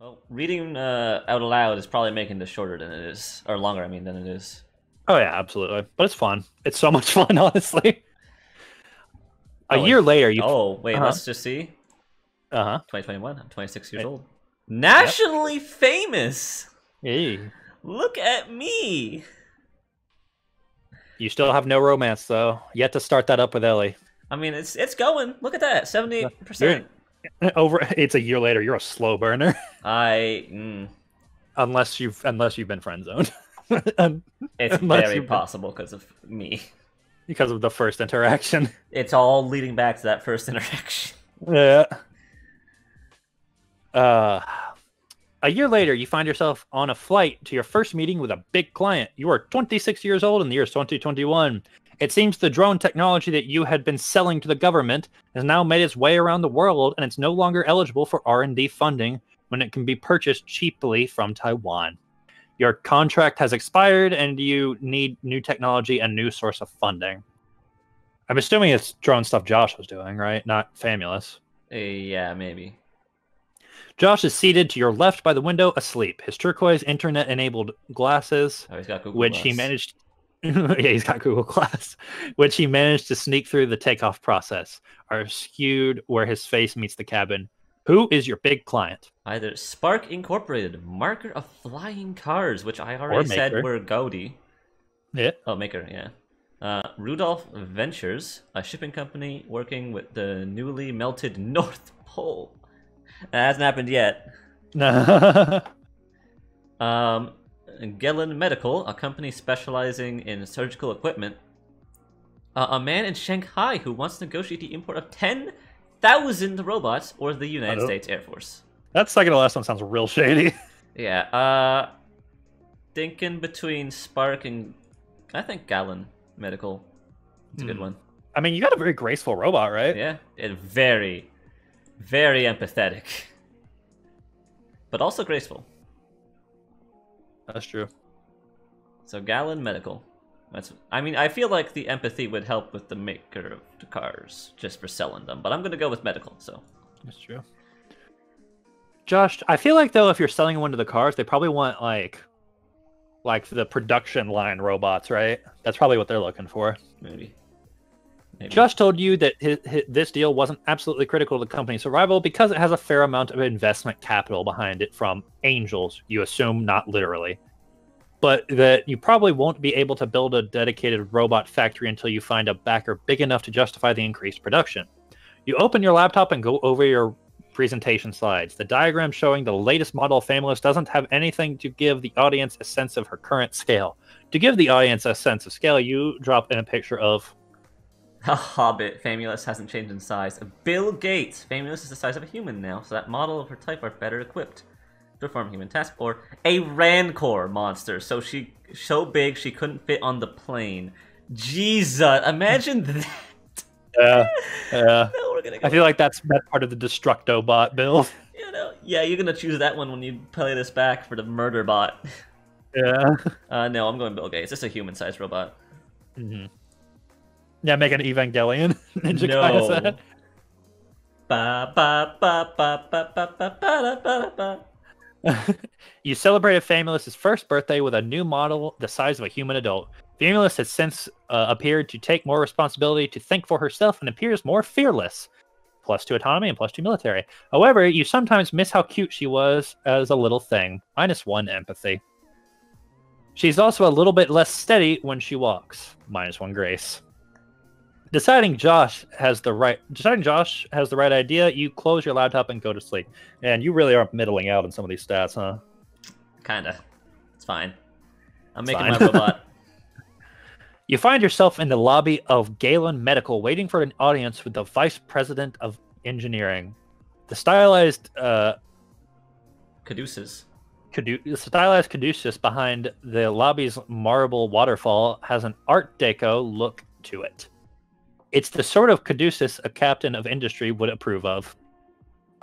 Well, reading uh, out loud is probably making this shorter than it is, or longer. I mean, than it is. Oh yeah, absolutely. But it's fun. It's so much fun, honestly. A Oh, year later, you. Oh wait, Uh-huh. let's just see. Uh huh. 2021. I'm 26 years old. Nationally famous. Hey. Look at me. You still have no romance though. Yet to start that up with Ellie. I mean, it's it's going. Look at that, 78 percent. Over. It's a year later. You're a slow burner, I. Mm, unless you've unless you've been friend zoned. Um, it's very possible because of me. because of the first interaction. It's all leading back to that first interaction. Yeah. Uh, a year later, you find yourself on a flight to your first meeting with a big client. You are 26 years old in the year 2021. It seems the drone technology that you had been selling to the government has now made its way around the world, and it's no longer eligible for R&D funding when it can be purchased cheaply from Taiwan. Your contract has expired, and you need new technology and new source of funding. I'm assuming it's drone stuff Josh was doing, right? Not Famulus. Uh, yeah, maybe. Josh is seated to your left by the window, asleep. His turquoise internet enabled glasses, Oh, he's got Google which he Glass. managed. yeah, he's got Google Glass, which he managed to sneak through the takeoff process, are skewed where his face meets the cabin. Who is your big client? Either Spark Incorporated, marker of flying cars, which I already said were Gaudi. Yeah. Oh, Maker, yeah. Uh, Rudolph Ventures, a shipping company working with the newly melted North Pole. That hasn't happened yet. Um, Galen Medical, a company specializing in surgical equipment. Uh, a man in Shanghai who wants to negotiate the import of 10,000 robots or the United. States Air Force. that second to last one sounds real shady. Yeah, uh, thinking between Spark and I think Galen Medical. It's a good Hmm. one. I mean, you got a very graceful robot, right? Yeah, and very, very empathetic, but also graceful. That's true. So Galen Medical. That's. I mean, I feel like the empathy would help with the maker of the cars just for selling them, but I'm gonna go with medical. So That's true. Josh, I feel like though, if you're selling one to the cars, they probably want like, like the production line robots, right? That's probably what they're looking for. maybe. Maybe. Josh told you that hi hi this deal wasn't absolutely critical to the company's survival because it has a fair amount of investment capital behind it from angels, you assume not literally. But that you probably won't be able to build a dedicated robot factory until you find a backer big enough to justify the increased production. You open your laptop and go over your presentation slides. The diagram showing the latest model of Famulus doesn't have anything to give the audience a sense of her current scale. To give the audience a sense of scale, you drop in a picture of A Hobbit. Famulus hasn't changed in size. Bill Gates. Famulus is the size of a human now, so that model of her type are better equipped to perform human tasks. Or a Rancor monster, so she so big she couldn't fit on the plane. Jesus, imagine that. Yeah, yeah. No, we're gonna go. I feel like that's that's part of the Destructo bot build. you know, yeah, you're gonna choose that one when you play this back for the murder bot. Yeah. Uh, no, I'm going Bill Gates. It's a human-sized robot. hmm Yeah, make an Evangelion Ninja No. Kaisen. Ba ba ba ba ba ba ba ba ba ba. you celebrated Famulus's first birthday with a new model the size of a human adult. Famulus has since uh, appeared to take more responsibility, to think for herself, and appears more fearless. Plus two autonomy and plus two military. However, you sometimes miss how cute she was as a little thing. Minus one empathy. She's also a little bit less steady when she walks. Minus one grace. Deciding Josh has the right deciding Josh has the right idea, you close your laptop and go to sleep. And you really are middling out in some of these stats, huh? Kinda. It's fine. I'm It's making fine. my robot. You find yourself in the lobby of Galen Medical, waiting for an audience with the vice president of engineering. The stylized, uh, Caduceus. Cadu- the stylized caduceus behind the lobby's marble waterfall has an Art Deco look to it. It's the sort of caduceus a captain of industry would approve of.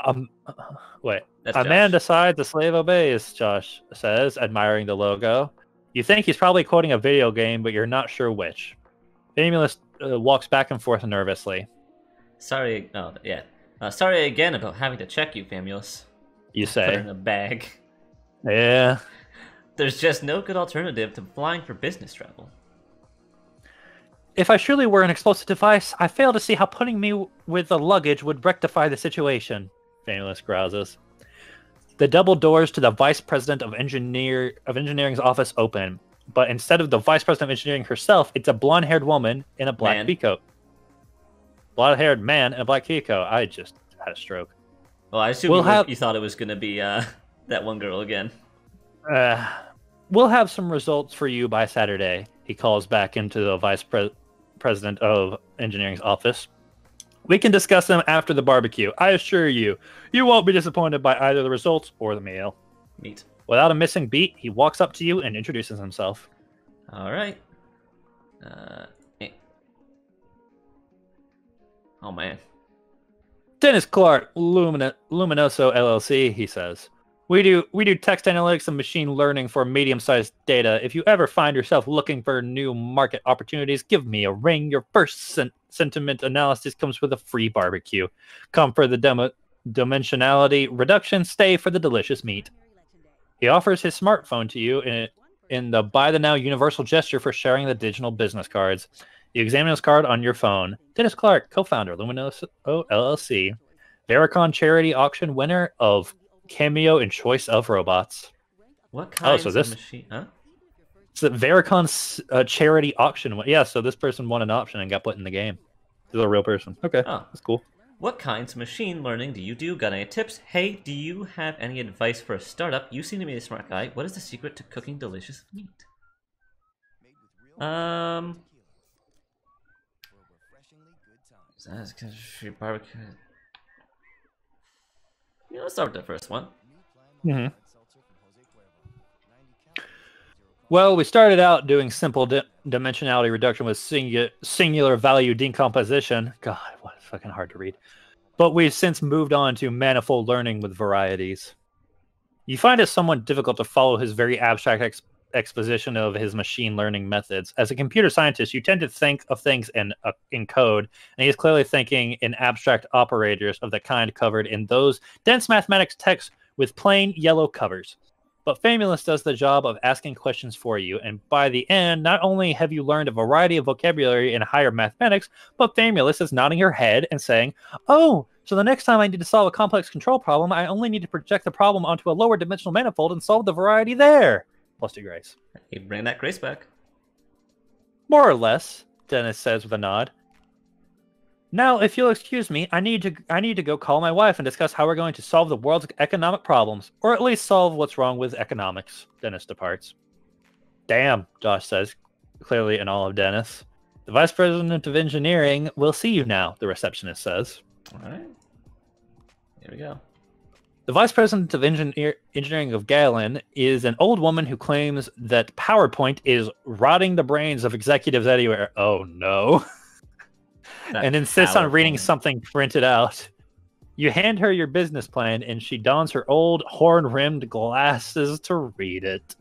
Um, wait. That's a man decides, a slave obeys, Josh says, admiring the logo. You think he's probably quoting a video game, but you're not sure which. Famulus uh, walks back and forth nervously. Sorry. Oh, yeah. Uh, sorry again about having to check you, Famulus. You Put in a bag. Yeah. There's just no good alternative to flying for business travel. If I surely were an explosive device, I fail to see how putting me with the luggage would rectify the situation. Famulus grouses. The double doors to the vice president of engineer of engineering's office open, but instead of the vice president of engineering herself, it's a blonde-haired woman in a black Man. coat. Blonde-haired man in a black pea coat. I just had a stroke. Well, I assume We'll you, have- you thought it was gonna be uh, that one girl again. Uh, we'll have some results for you by Saturday. He calls back into the vice pre- president of engineering's office. We can discuss them after the barbecue. I assure you, you won't be disappointed by either the results or the meal. Neat. Without a missing beat, he walks up to you and introduces himself. All right. Uh, eh. Oh man. Dennis Clark, Lumina- Luminoso LLC, he says. We do we do text analytics and machine learning for medium-sized data. If you ever find yourself looking for new market opportunities, give me a ring. Your first sen- sentiment analysis comes with a free barbecue. Come for the demo- dimensionality reduction, stay for the delicious meat. He offers his smartphone to you in, in the buy the now universal gesture for sharing the digital business cards. You examine his card on your phone. Dennis Clark, co-founder, Luminoso LLC, Vericon charity auction winner of Cameo and Choice of Robots. What kind oh, so of this- machine? Huh? It's the Vericon uh, charity auction. Yeah, so this person won an option and got put in the game. This is a real person. Okay, Oh. that's cool. What kinds of machine learning do you do? Got any tips? Hey, do you have any advice for a startup? You seem to be a smart guy. What is the secret to cooking delicious meat? Um. That's 'cause she barbecue. Yeah, let's start with the first one. Mm-hmm. Well, we started out doing simple di- dimensionality reduction with singu- singular value decomposition. God, what fucking hard to read. But we've since moved on to manifold learning with varieties. You find it somewhat difficult to follow his very abstract exposition of his machine learning methods. As a computer scientist, you tend to think of things in uh, in code, and he is clearly thinking in abstract operators of the kind covered in those dense mathematics texts with plain yellow covers. But Famulus does the job of asking questions for you, and by the end, not only have you learned a variety of vocabulary in higher mathematics, but Famulus is nodding her head and saying, Oh, so the next time I need to solve a complex control problem, I only need to project the problem onto a lower dimensional manifold and solve the variety there. Plus two grace. Hey, bring that grace back. More or less, Dennis says with a nod. Now, if you'll excuse me, I need to I need to go call my wife and discuss how we're going to solve the world's economic problems, or at least solve what's wrong with economics. Dennis departs. Damn, Josh says, clearly in all of Dennis. The vice president of engineering will see you now, the receptionist says. All right. Here we go. The vice president of engineer, engineering of Galen is an old woman who claims that PowerPoint is rotting the brains of executives anywhere. Oh no. And insists on reading something printed out. You hand her your business plan, and she dons her old horn rimmed glasses to read it.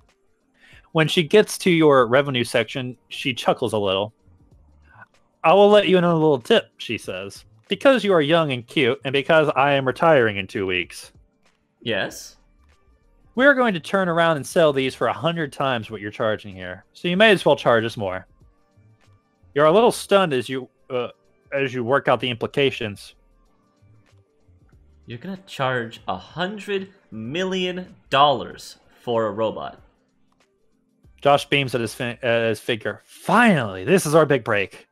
When she gets to your revenue section, she chuckles a little. I will let you in on a little tip, she says. Because you are young and cute, and because I am retiring in two weeks, Yes. we are going to turn around and sell these for a hundred times what you're charging here. So you may as well charge us more. You're a little stunned as you uh, as you work out the implications. You're gonna charge a hundred million dollars for a robot. Josh beams at his, fi- at his figure. Finally, this is our big break.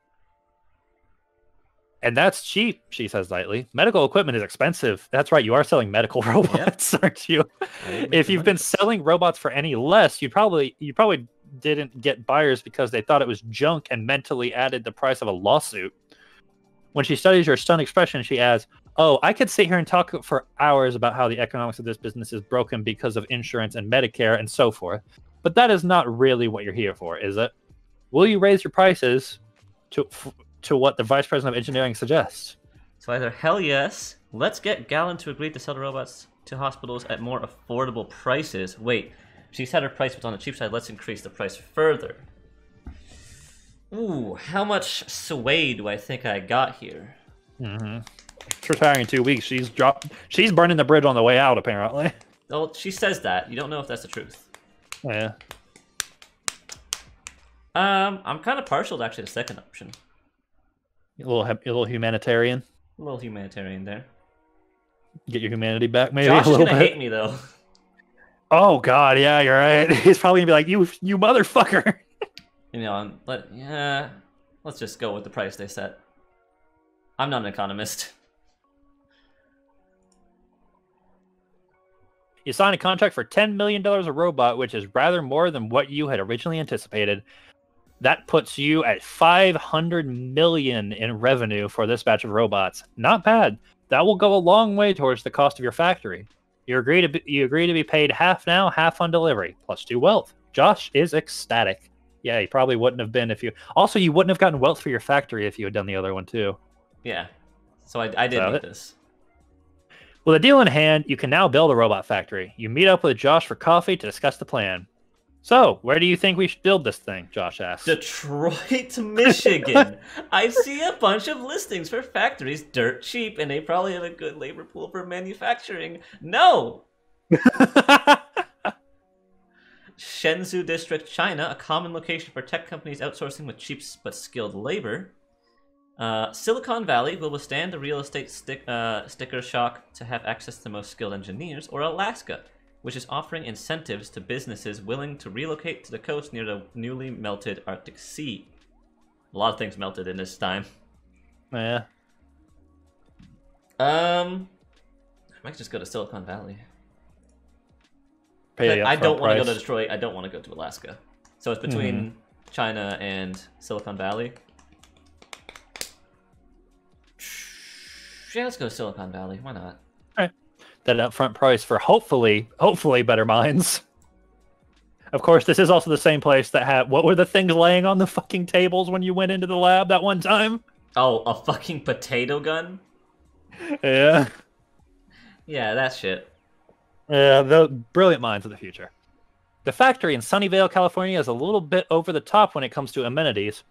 And that's cheap, she says lightly. Medical equipment is expensive. That's right, you are selling medical robots, aren't you? I didn't make If you've money. been selling robots for any less, you probably you probably didn't get buyers because they thought it was junk and mentally added the price of a lawsuit. When she studies your stunned expression, she adds, "Oh, I could sit here and talk for hours about how the economics of this business is broken because of insurance and Medicare and so forth. But that is not really what you're here for, is it? Will you raise your prices to to what the vice president of engineering suggests?" So either hell yes, let's get Galen to agree to sell the robots to hospitals at more affordable prices. Wait, she said her price was on the cheap side. Let's increase the price further. Ooh, how much sway do I think I got here? Mm-hmm. She's retiring in two weeks. She's dropped. She's burning the bridge on the way out. Apparently. Well, she says that. You don't know if that's the truth. Yeah. Um, I'm kind of partial to actually the second option. A little, a little humanitarian. A little humanitarian there. Get your humanity back, maybe Josh a is gonna bit. hate me though. Oh God, yeah, you're right. He's probably gonna be like, "You, you motherfucker." You know, let yeah, let's just go with the price they set. I'm not an economist. You sign a contract for $10 million a robot, which is rather more than what you had originally anticipated. That puts you at 500 million in revenue for this batch of robots. Not bad. That will go a long way towards the cost of your factory. You agree to be, you agree to be paid half now, half on delivery, plus two wealth. Josh is ecstatic. Yeah, he probably wouldn't have been if you. Also, you wouldn't have gotten wealth for your factory if you had done the other one too. Yeah. So I, I did So this. With a deal in hand, you can now build a robot factory. You meet up with Josh for coffee to discuss the plan. So, where do you think we should build this thing? Josh asks. Detroit, Michigan. I see a bunch of listings for factories dirt cheap, and they probably have a good labor pool for manufacturing. No! Shenzhen District, China, a common location for tech companies outsourcing with cheap but skilled labor. Uh, Silicon Valley will withstand the real estate stick, uh, sticker shock to have access to the most skilled engineers, or Alaska, which is offering incentives to businesses willing to relocate to the coast near the newly melted Arctic Sea. A lot of things melted in this time. yeah. Um, I might just go to Silicon Valley. I don't want to go to Detroit. I don't want to go to Alaska. So it's between China and Silicon Valley. Yeah, let's go to Silicon Valley. Why not? That upfront price for hopefully, hopefully better minds. Of course, this is also the same place that had what were the things laying on the fucking tables when you went into the lab that one time? Oh, a fucking potato gun? Yeah. Yeah, that shit. Yeah, the brilliant minds of the future. The factory in Sunnyvale, California is a little bit over the top when it comes to amenities.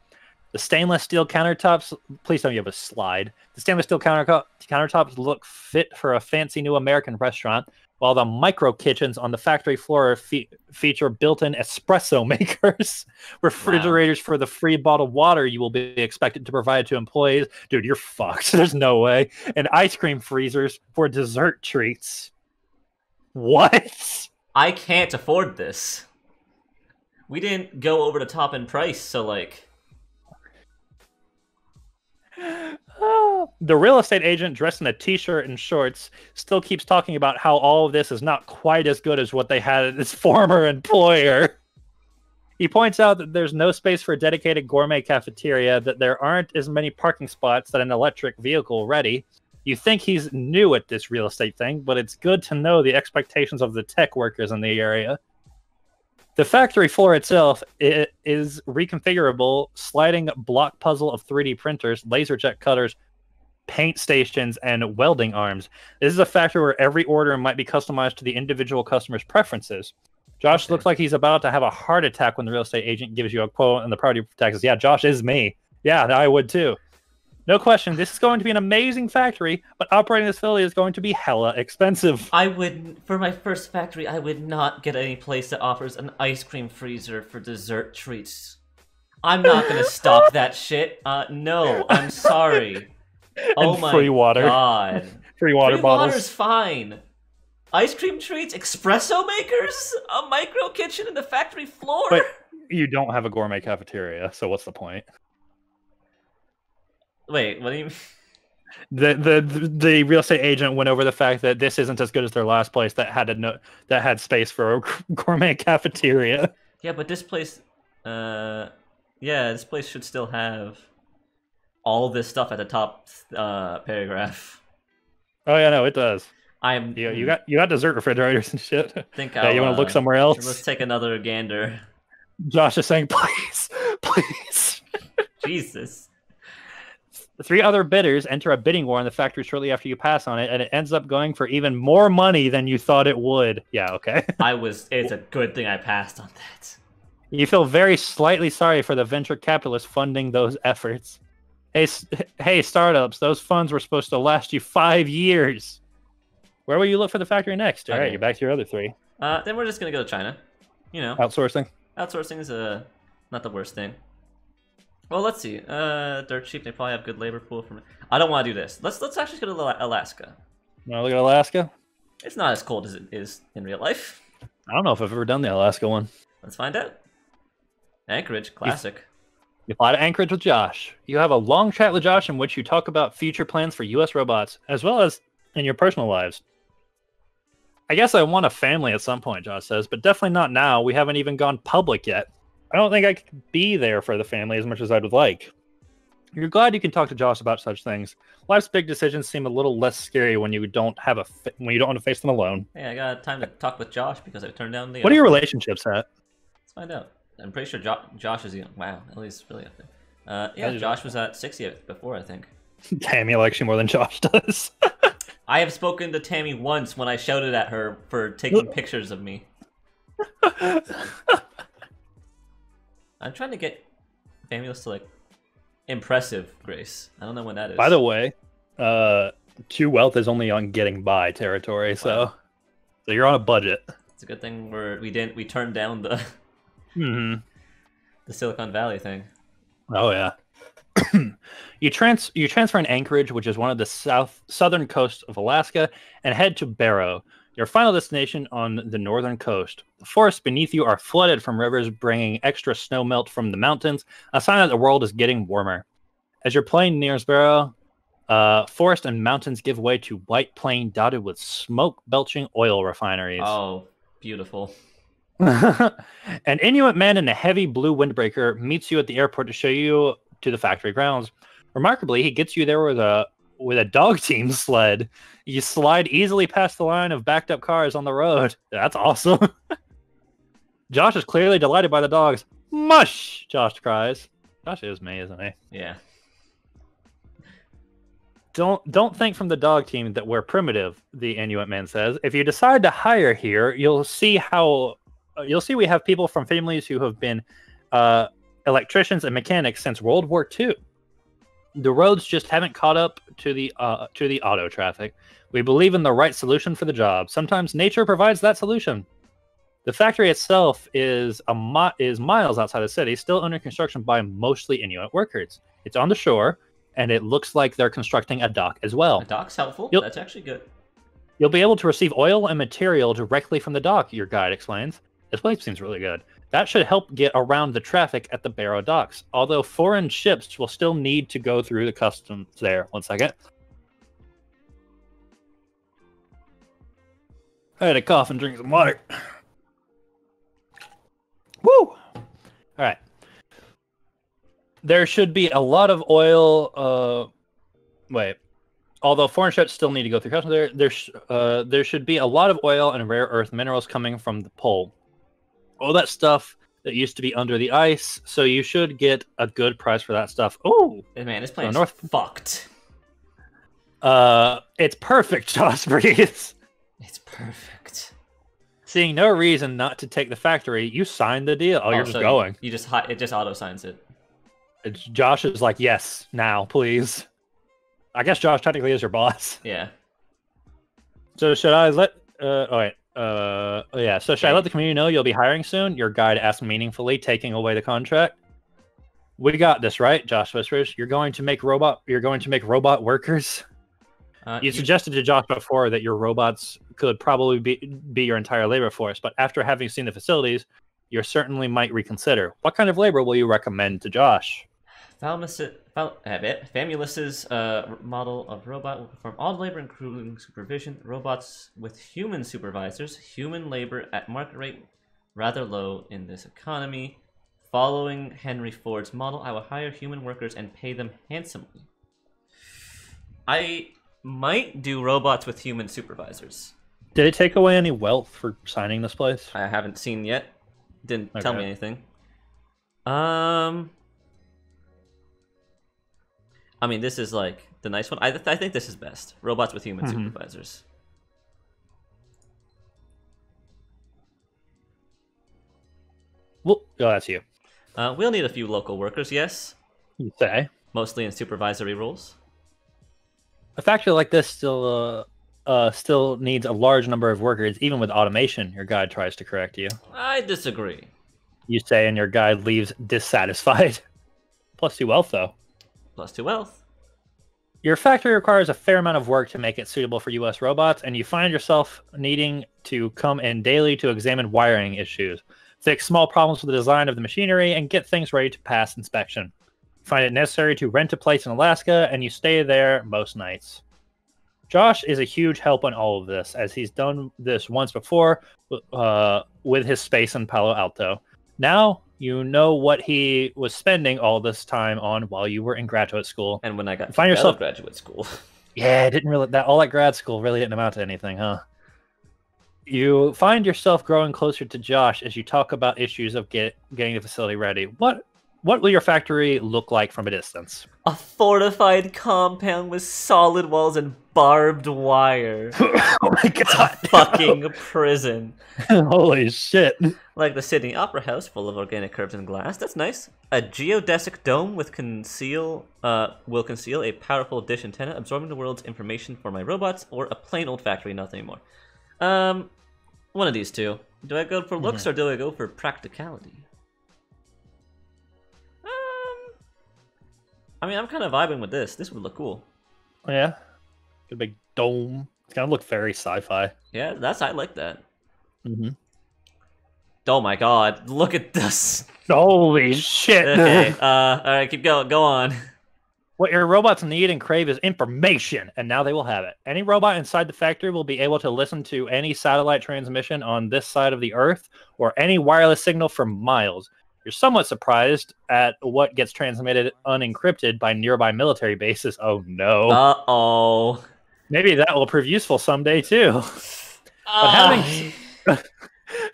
The stainless steel countertops, please tell me you have a slide. The stainless steel counter- countertops look fit for a fancy new American restaurant, while the micro kitchens on the factory floor fe- feature built in espresso makers, refrigerators for the free bottled water you will be expected to provide to employees. Dude, you're fucked. There's no way. And ice cream freezers for dessert treats. What? I can't afford this. We didn't go over the top in price, so like, the real estate agent dressed in a t-shirt and shorts still keeps talking about how all of this is not quite as good as what they had at his former employer. He points out that there's no space for a dedicated gourmet cafeteria, that there aren't as many parking spots that an electric vehicle ready. You think he's new at this real estate thing, but it's good to know the expectations of the tech workers in the area. The factory floor itself i- is reconfigurable, sliding block puzzle of 3D printers, laser jet cutters, paint stations, and welding arms. This is a factory where every order might be customized to the individual customer's preferences. Josh Okay. looks like he's about to have a heart attack when the real estate agent gives you a quote and the property taxes. Yeah, Josh is me. Yeah, I would too. No question, this is going to be an amazing factory, but operating this facility is going to be hella expensive. I would for my first factory, I would not get any place that offers an ice cream freezer for dessert treats. I'm not gonna stop that shit. Uh, no, I'm sorry. oh my free water. god, Free water bottles. free bottles. water's fine. Ice cream treats, espresso makers, a micro kitchen in the factory floor. But- You don't have a gourmet cafeteria, so what's the point? Wait, what do you mean? the the the real estate agent went over the fact that this isn't as good as their last place that had a no, that had space for a gourmet cafeteria. Yeah, but this place, uh, yeah, this place should still have all this stuff at the top uh, paragraph. Oh yeah, no, it does. I'm. You, you got you got dessert refrigerators and shit. Think Yeah, you I'll, want to look uh, somewhere else. Let's take another gander. Josh is saying, please, please. Jesus. The three other bidders enter a bidding war in the factory shortly after you pass on it, and it ends up going for even more money than you thought it would. Yeah, okay. I was. It's a good thing I passed on that. You feel very slightly sorry for the venture capitalists funding those efforts. Hey, hey, startups! Those funds were supposed to last you five years. Where will you look for the factory next? All right, Okay. you're back to your other three. Uh, then we're just gonna go to China. You know, Outsourcing. outsourcing is uh, not the worst thing. Well, let's see. Uh, dirt cheap. They probably have good labor pool for me. I don't want to do this. Let's let's actually go to Alaska. Want to look at Alaska? It's not as cold as it is in real life. I don't know if I've ever done the Alaska one. Let's find out. Anchorage, classic. You fly to Anchorage with Josh. You have a long chat with Josh in which you talk about future plans for U.S. robots, as well as in your personal lives. I guess I want a family at some point, Josh says, but definitely not now. We haven't even gone public yet. I don't think I could be there for the family as much as I would like. You're glad you can talk to Josh about such things. Life's big decisions seem a little less scary when you don't have a when you don't want to face them alone. Hey, I got time to talk with Josh because I turned down the. What are your relationships at? Let's find out. I'm pretty sure jo- Josh is young. Wow, at least really up there. Uh, yeah, Josh was at 60 before, I think. Tammy likes you more than Josh does. I have spoken to Tammy once when I shouted at her for taking pictures of me. I'm trying to get Famulus to like impressive Grace. I don't know when that is. By the way, uh, two wealth is only on getting by territory, so Wow. so you're on a budget. it's a good thing we're we didn't we turned down the hmm the Silicon Valley thing. Oh yeah. you trans you transfer in Anchorage, which is one of the south southern coasts of Alaska, and head to Barrow, your final destination on the northern coast. The forests beneath you are flooded from rivers, bringing extra snow melt from the mountains, a sign that the world is getting warmer. As your plane nears Barrow, uh, forest and mountains give way to white plain dotted with smoke belching oil refineries. Oh, beautiful. An Inuit man in a heavy blue windbreaker meets you at the airport to show you to the factory grounds. Remarkably, he gets you there with a with a dog team sled. You slide easily past the line of backed up cars on the road. That's awesome. Josh is clearly delighted by the dogs. Mush! Josh cries. Josh is me, isn't he? Yeah. Don't don't think from the dog team that we're primitive, the Inuit man says. If you decide to hire here, you'll see how uh, you'll see we have people from families who have been uh, electricians and mechanics since World War II. The roads just haven't caught up to the uh, to the auto traffic. We believe in the right solution for the job. Sometimes nature provides that solution. The factory itself is a mi- is miles outside the city, still under construction by mostly Inuit workers. It's on the shore, and it looks like they're constructing a dock as well. A doc's helpful. You'll- That's actually good. You'll be able to receive oil and material directly from the dock, your guide explains. This place seems really good. That should help get around the traffic at the Barrow docks, although foreign ships will still need to go through the customs there. One second. I had a cough and drink some water. Woo! All right. There should be a lot of oil. Uh, wait. Although foreign ships still need to go through customs, there there sh- uh, there should be a lot of oil and rare earth minerals coming from the pole. All that stuff that used to be under the ice, so you should get a good price for that stuff. Oh, Man, this plane's North- fucked. uh, it's perfect, Josh breathes. It's perfect. Seeing no reason not to take the factory, you signed the deal. Oh, you're just going. You just it just auto signs it. It's, Josh is like, yes, now, please. I guess Josh technically is your boss. Yeah. So should I let? Uh, oh wait. Uh, yeah. So should I let the community know you'll be hiring soon? Your guide asked meaningfully, taking away the contract. We got this, right? Josh whispers. You're going to make robot. You're going to make robot workers. Uh, You suggested to Josh before that your robots could probably be be your entire labor force, but after having seen the facilities, you certainly might reconsider. What kind of labor will you recommend to Josh? Falmus, Fal- uh, Famulus's uh, model of robot will perform all labor, including supervision. Robots with human supervisors, human labor at market rate rather low in this economy. Following Henry Ford's model, I will hire human workers and pay them handsomely. I might do robots with human supervisors. Did it take away any wealth for signing this place? I haven't seen yet. Didn't tell me anything. Um, I mean, this is like the nice one. I, th- I think this is best. Robots with human Mhm. supervisors. Well, oh, that's you. Uh, we'll need a few local workers, yes. You say. mostly in supervisory roles. A factory like this still uh, uh, still needs a large number of workers, even with automation. Your guide tries to correct you. I disagree. You say, and your guide leaves dissatisfied. Plus two wealth, though. Plus two wealth. Your factory requires a fair amount of work to make it suitable for US robots, and you find yourself needing to come in daily to examine wiring issues, fix small problems with the design of the machinery, and get things ready to pass inspection. You find it necessary to rent a place in Alaska, and you stay there most nights. Josh is a huge help on all of this, as he's done this once before uh, with his space in Palo Alto. Now you know what he was spending all this time on while you were in graduate school. And when I got Find yourself- graduate school. Yeah, didn't really that all that grad school really didn't amount to anything, huh? You find yourself growing closer to Josh as you talk about issues of get, getting the facility ready. What what will your factory look like from a distance? A fortified compound with solid walls and barbed wire. oh my god! Fucking prison. Holy shit! Like the Sydney Opera House, full of organic curves and glass. That's nice. A geodesic dome with conceal uh, will conceal a powerful dish antenna, absorbing the world's information for my robots, or a plain old factory, not anymore. Um, one of these two. Do I go for looks or do I go for practicality? I mean, I'm kind of vibing with this. This would look cool. Oh, yeah, a big dome. It's gonna look very sci-fi. Yeah, that's I like that. Mm-hmm. Oh my god, look at this. Holy shit! Okay, uh, all right, keep going. Go on. What your robots need and crave is information, and now they will have it. Any robot inside the factory will be able to listen to any satellite transmission on this side of the Earth or any wireless signal for miles. You're somewhat surprised at what gets transmitted unencrypted by nearby military bases. Oh no. Uh oh. Maybe that will prove useful someday too. But having-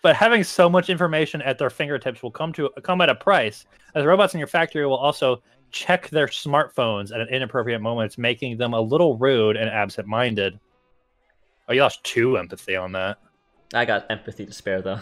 but having so much information at their fingertips will come to come at a price. As robots in your factory will also check their smartphones at an inappropriate moments, making them a little rude and absent-minded. Oh, you lost two empathy on that. I got empathy to spare though.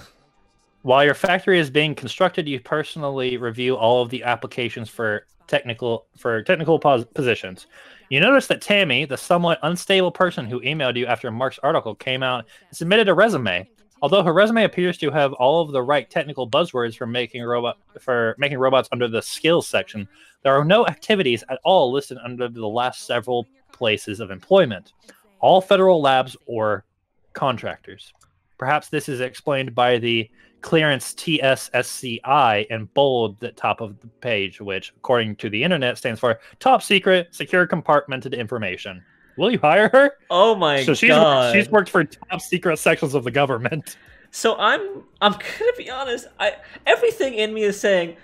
While your factory is being constructed, you personally review all of the applications for technical for technical pos- positions. You notice that Tammy, the somewhat unstable person who emailed you after Mark's article came out, submitted a resume. Although her resume appears to have all of the right technical buzzwords for making robot for making robots under the skills section, there are no activities at all listed under the last several places of employment. All federal labs or contractors. Perhaps this is explained by the clearance TSSCI in bold at top of the page, which, according to the internet, stands for Top Secret Secure Compartmented Information. Will you hire her? Oh my so she's god. she's worked for top secret sections of the government. So I'm I'm gonna be honest. I everything in me is saying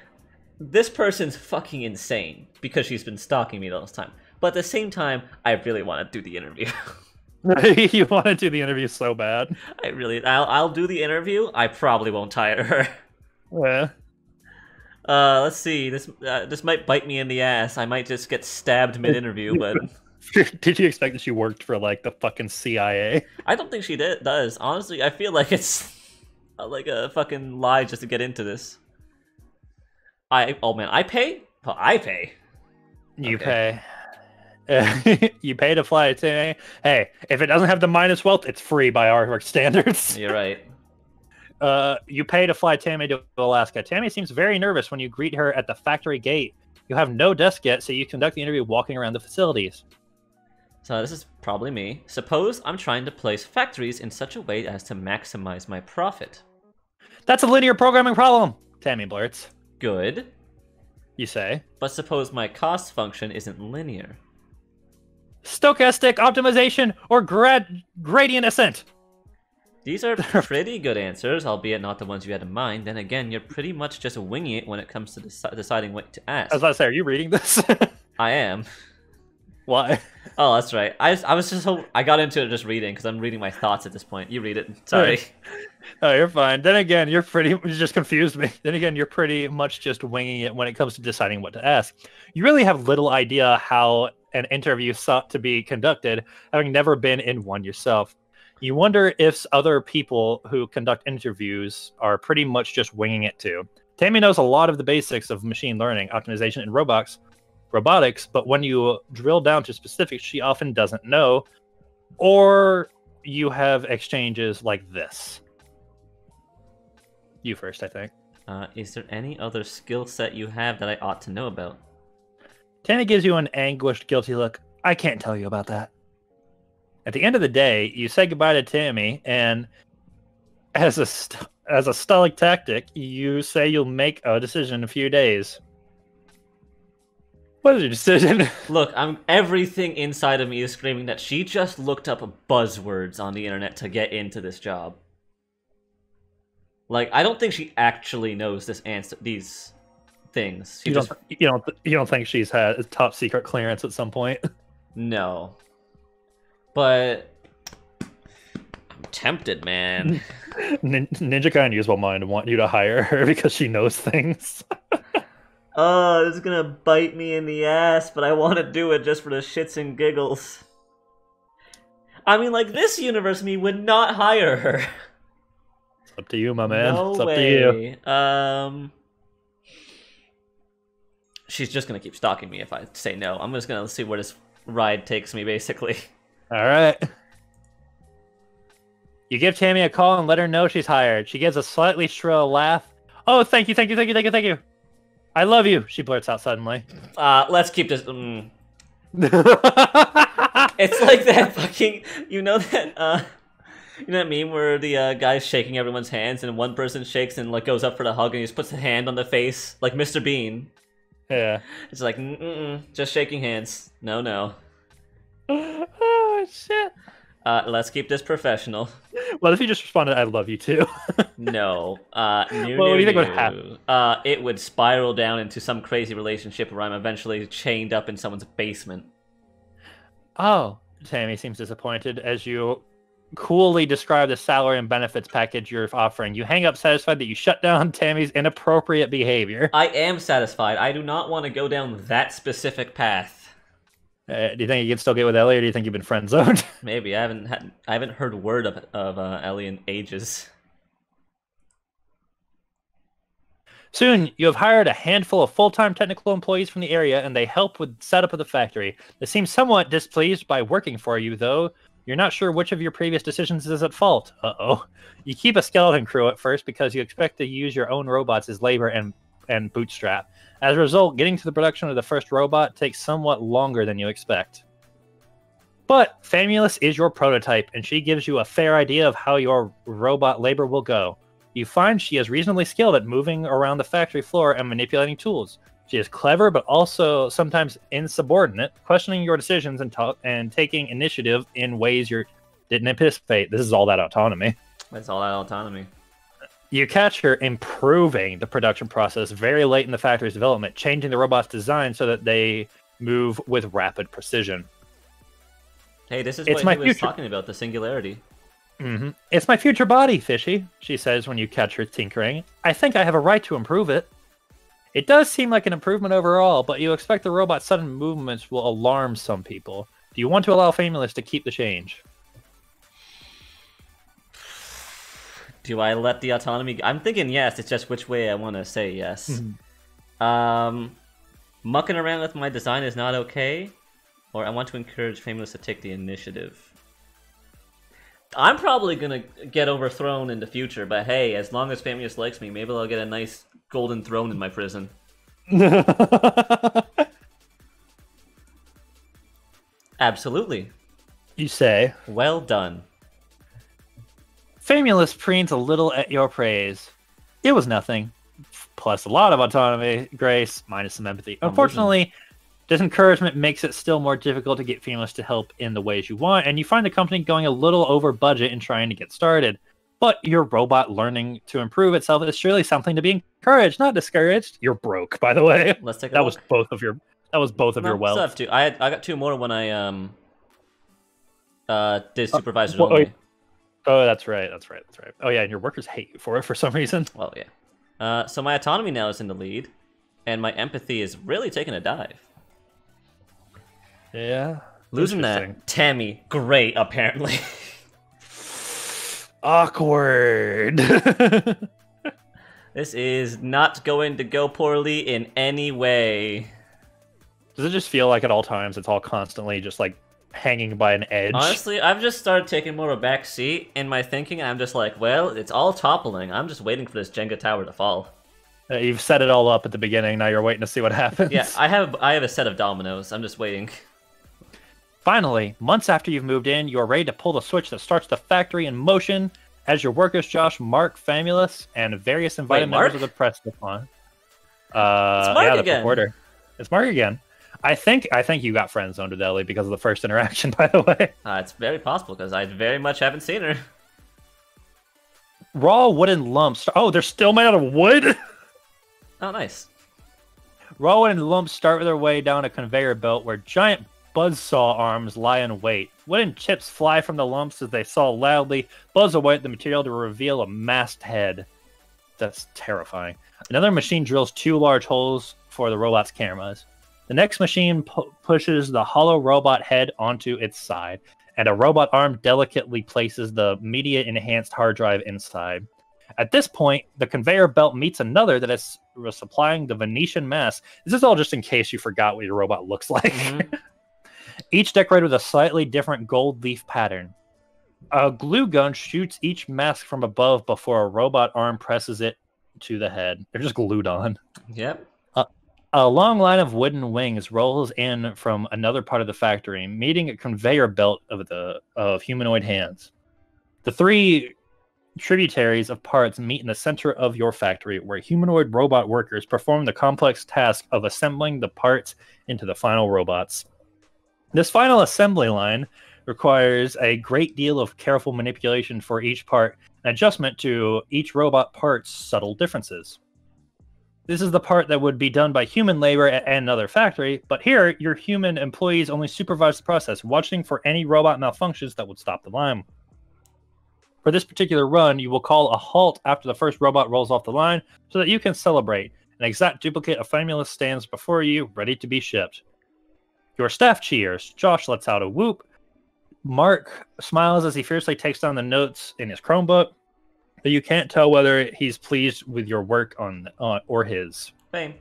this person's fucking insane because she's been stalking me the whole time. But at the same time, I really want to do the interview. you want to do the interview so bad. I really, I'll I'll do the interview. I probably won't hire her. Yeah. Uh, let's see. This uh, this might bite me in the ass. I might just get stabbed mid interview, but Did you expect that she worked for like the fucking CIA? I don't think she did, does. Honestly, I feel like it's uh, like a fucking lie just to get into this. I oh man, I pay. I pay. You Okay. pay. you pay to fly to Hey, if it doesn't have the minus wealth, it's free by our standards. You're right. Uh, you pay to fly Tammy to Alaska. Tammy seems very nervous when you greet her at the factory gate. You have no desk yet, so you conduct the interview walking around the facilities. So this is probably me. Suppose I'm trying to place factories in such a way as to maximize my profit. That's a linear programming problem, Tammy blurts. Good. You say. But suppose my cost function isn't linear. Stochastic optimization or grad gradient ascent. These are pretty good answers, albeit not the ones you had in mind. Then again, you're pretty much just winging it when it comes to deci- deciding what to ask. I was about to say, are you reading this? I am. Why? Oh, that's right. I, I was just so I got into it just reading because I'm reading my thoughts at this point. You read it. Sorry. Oh, you're fine. Then again, you're pretty. You just confused me. Then again, you're pretty much just winging it when it comes to deciding what to ask. You really have little idea how an interview sought to be conducted, having never been in one yourself. You wonder if other people who conduct interviews are pretty much just winging it too. Tammy knows a lot of the basics of machine learning, optimization, and robots, robotics, but when you drill down to specifics, she often doesn't know. Or you have exchanges like this. You first, I think. Uh, is there any other skill set you have that I ought to know about? Tammy gives you an anguished, guilty look. I can't tell you about that. At the end of the day, you say goodbye to Tammy, and as a st- as a stallic tactic, you say you'll make a decision in a few days. What is your decision? Look, I'm everything inside of me is screaming that she just looked up buzzwords on the internet to get into this job. Like, I don't think she actually knows this answer, these things. She you just don't, you don't, you don't think she's had a top secret clearance at some point? no. But I'm tempted, man. Nin- Ninja kind of use will mind and want you to hire her because she knows things. oh, this is gonna bite me in the ass, but I want to do it just for the shits and giggles. I mean, like this universe, me would not hire her. It's up to you, my man. No it's up way. to you. Um, she's just gonna keep stalking me if I say no. I'm just gonna see where this ride takes me, basically. All right. You give Tammy a call and let her know she's hired. She gives a slightly shrill laugh. Oh, thank you, thank you, thank you, thank you, thank you. I love you, she blurts out suddenly. Uh, let's keep this. Mm. It's like that fucking. You know that. Uh, you know that meme where the uh, guy's shaking everyone's hands and one person shakes and like goes up for the hug and he just puts a hand on the face like Mr. Bean. Yeah. It's like mm just shaking hands. No, no. oh shit. Uh, let's keep this professional. What if you just responded, "I love you too"? No. Uh, new, Well, what do you think would happen? Uh, it would spiral down into some crazy relationship where I'm eventually chained up in someone's basement. oh, Tammy seems disappointed as you coolly describe the salary and benefits package you're offering. You hang up satisfied that you shut down Tammy's inappropriate behavior. I am satisfied. I do not want to go down that specific path. Uh, do you think you can still get with Ellie, or do you think you've been friend zoned? Maybe I haven't had, I haven't heard a word of of uh, Ellie in ages. Soon, you have hired a handful of full-time technical employees from the area, and they help with setup of the factory. They seem somewhat displeased by working for you, though. You're not sure which of your previous decisions is at fault. Uh-oh. You keep a skeleton crew at first because you expect to use your own robots as labor and and bootstrap. As a result, getting to the production of the first robot takes somewhat longer than you expect. But Famulus is your prototype, and she gives you a fair idea of how your robot labor will go. You find she is reasonably skilled at moving around the factory floor and manipulating tools. She is clever, but also sometimes insubordinate, questioning your decisions and, ta- and taking initiative in ways you didn't anticipate. This is all that autonomy. That's all that autonomy. You catch her improving the production process very late in the factory's development, changing the robot's design so that they move with rapid precision. Hey, this is It's what my he was future. talking about, the singularity. hmm It's my future body, Fishy, she says when you catch her tinkering. I think I have a right to improve it. It does seem like an improvement overall, but you expect the robot's sudden movements will alarm some people. Do you want to allow Famulus to keep the change? Do I let the autonomy? I'm thinking yes. It's just which way I want to say yes. Mm-hmm. Um, mucking around with my design is not okay, or I want to encourage Famulus to take the initiative. I'm probably gonna get overthrown in the future, but hey, as long as Famulus likes me, maybe I'll get a nice golden throne in my prison. Absolutely. you say. Well done. Famulus preens a little at your praise. It was nothing. Plus a lot of autonomy, grace, minus some empathy. Unfortunately, this encouragement makes it still more difficult to get Famulus to help in the ways you want, and you find the company going a little over budget in trying to get started. But your robot learning to improve itself is surely something to be encouraged, not discouraged. You're broke, by the way. Let's take That look. was both of your that was both of No, your wealth. have two. I had, I got two more when I um uh did supervisors well, oh, only. Oh, that's right, that's right, that's right. Oh yeah, and your workers hate you for it for some reason. Well, yeah. Uh, so my autonomy now is in the lead, and my empathy is really taking a dive. Yeah. Losing that Tammy, great apparently. Awkward. this is not going to go poorly in any way. Does it just feel like at all times it's all constantly just like hanging by an edge? Honestly, I've just started taking more of a back seat in my thinking. I'm just like, well, it's all toppling. I'm just waiting for this Jenga tower to fall. Uh, you've set it all up at the beginning. Now you're waiting to see what happens. Yeah, I have I have a set of dominoes. I'm just waiting. Finally, months after you've moved in, you are ready to pull the switch that starts the factory in motion. As your workers, Josh, Mark, Famulus, and various invited Wait, members Mark? of the press upon. Uh, It's Mark yeah, the again. reporter. It's Mark again. I think I think you got friend zoned with Ellie because of the first interaction. By the way, Uh, it's very possible because I very much haven't seen her. raw wooden lumps. Oh, they're still made out of wood. Oh, nice. Raw wooden lumps start their way down a conveyor belt where giant buzzsaw arms lie in wait. Wooden chips fly from the lumps as they saw loudly, buzz away at the material to reveal a masked head. That's terrifying. Another machine drills two large holes for the robot's cameras. The next machine pu- pushes the hollow robot head onto its side, and a robot arm delicately places the media enhanced hard drive inside. At this point, the conveyor belt meets another that is supplying the Venetian mask. This is all just in case you forgot what your robot looks like. Mhm. Each decorated with a slightly different gold leaf pattern. A glue gun shoots each mask from above before a robot arm presses it to the head. They're just glued on. Yep. A long line of wooden wings rolls in from another part of the factory, meeting a conveyor belt of the of humanoid hands. The three tributaries of parts meet in the center of your factory, where humanoid robot workers perform the complex task of assembling the parts into the final robots. This final assembly line requires a great deal of careful manipulation for each part and adjustment to each robot part's subtle differences. This is the part that would be done by human labor at another factory, but here your human employees only supervise the process, watching for any robot malfunctions that would stop the line. For this particular run, you will call a halt after the first robot rolls off the line so that you can celebrate. An exact duplicate of Famulus stands before you, ready to be shipped. Your staff cheers. Josh lets out a whoop. Mark smiles as he fiercely takes down the notes in his Chromebook, but you can't tell whether he's pleased with your work on uh, or his. Fame.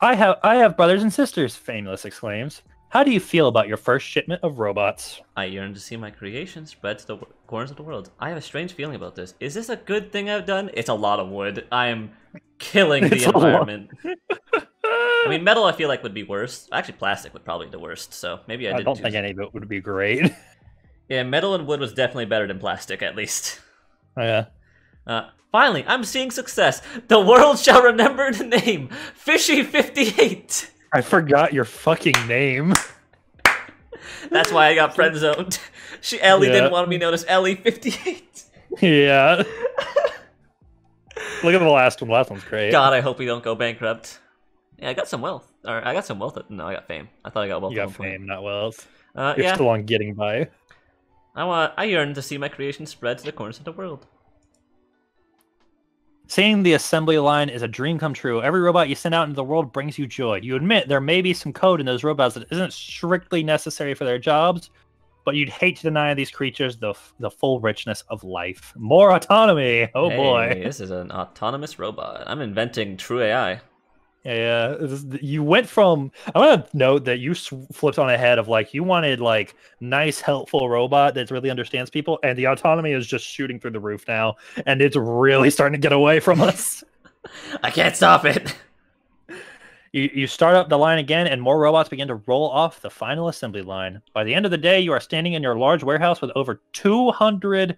I have I have brothers and sisters, Famulus exclaims. How do you feel about your first shipment of robots? I yearn to see my creation spread to the corners of the world. I have a strange feeling about this. Is this a good thing I've done? It's a lot of wood. I am killing the environment. I mean, metal I feel like would be worse. Actually, plastic would probably be the worst. So maybe I, I don't think any of it would be great. Yeah, metal and wood was definitely better than plastic, at least. yeah. Uh, finally, I'm seeing success. The world shall remember the name Fishy58. I forgot your fucking name. That's why I got friend zoned. She Ellie Yeah. didn't want me to notice Ellie58. yeah. Look at the last one. The last one's great. God, I hope we don't go bankrupt. Yeah, I got some wealth. Or I got some wealth. No, I got fame. I thought I got wealth. you got one point. fame, not wealth. Uh, You're yeah, still on getting by. I want. I yearn to see my creation spread to the corners of the world. Seeing the assembly line is a dream come true. Every robot you send out into the world brings you joy. You admit there may be some code in those robots that isn't strictly necessary for their jobs, but you'd hate to deny these creatures the the full richness of life. More autonomy. Oh Hey, boy. this is an autonomous robot. I'm inventing true AI. Yeah. This you went from. I want to note that you flipped on a head of like you wanted like nice, helpful robot that really understands people, and the autonomy is just shooting through the roof now, and it's really starting to get away from us. I can't stop it. You, you start up the line again, and more robots begin to roll off the final assembly line. By the end of the day, you are standing in your large warehouse with over 200,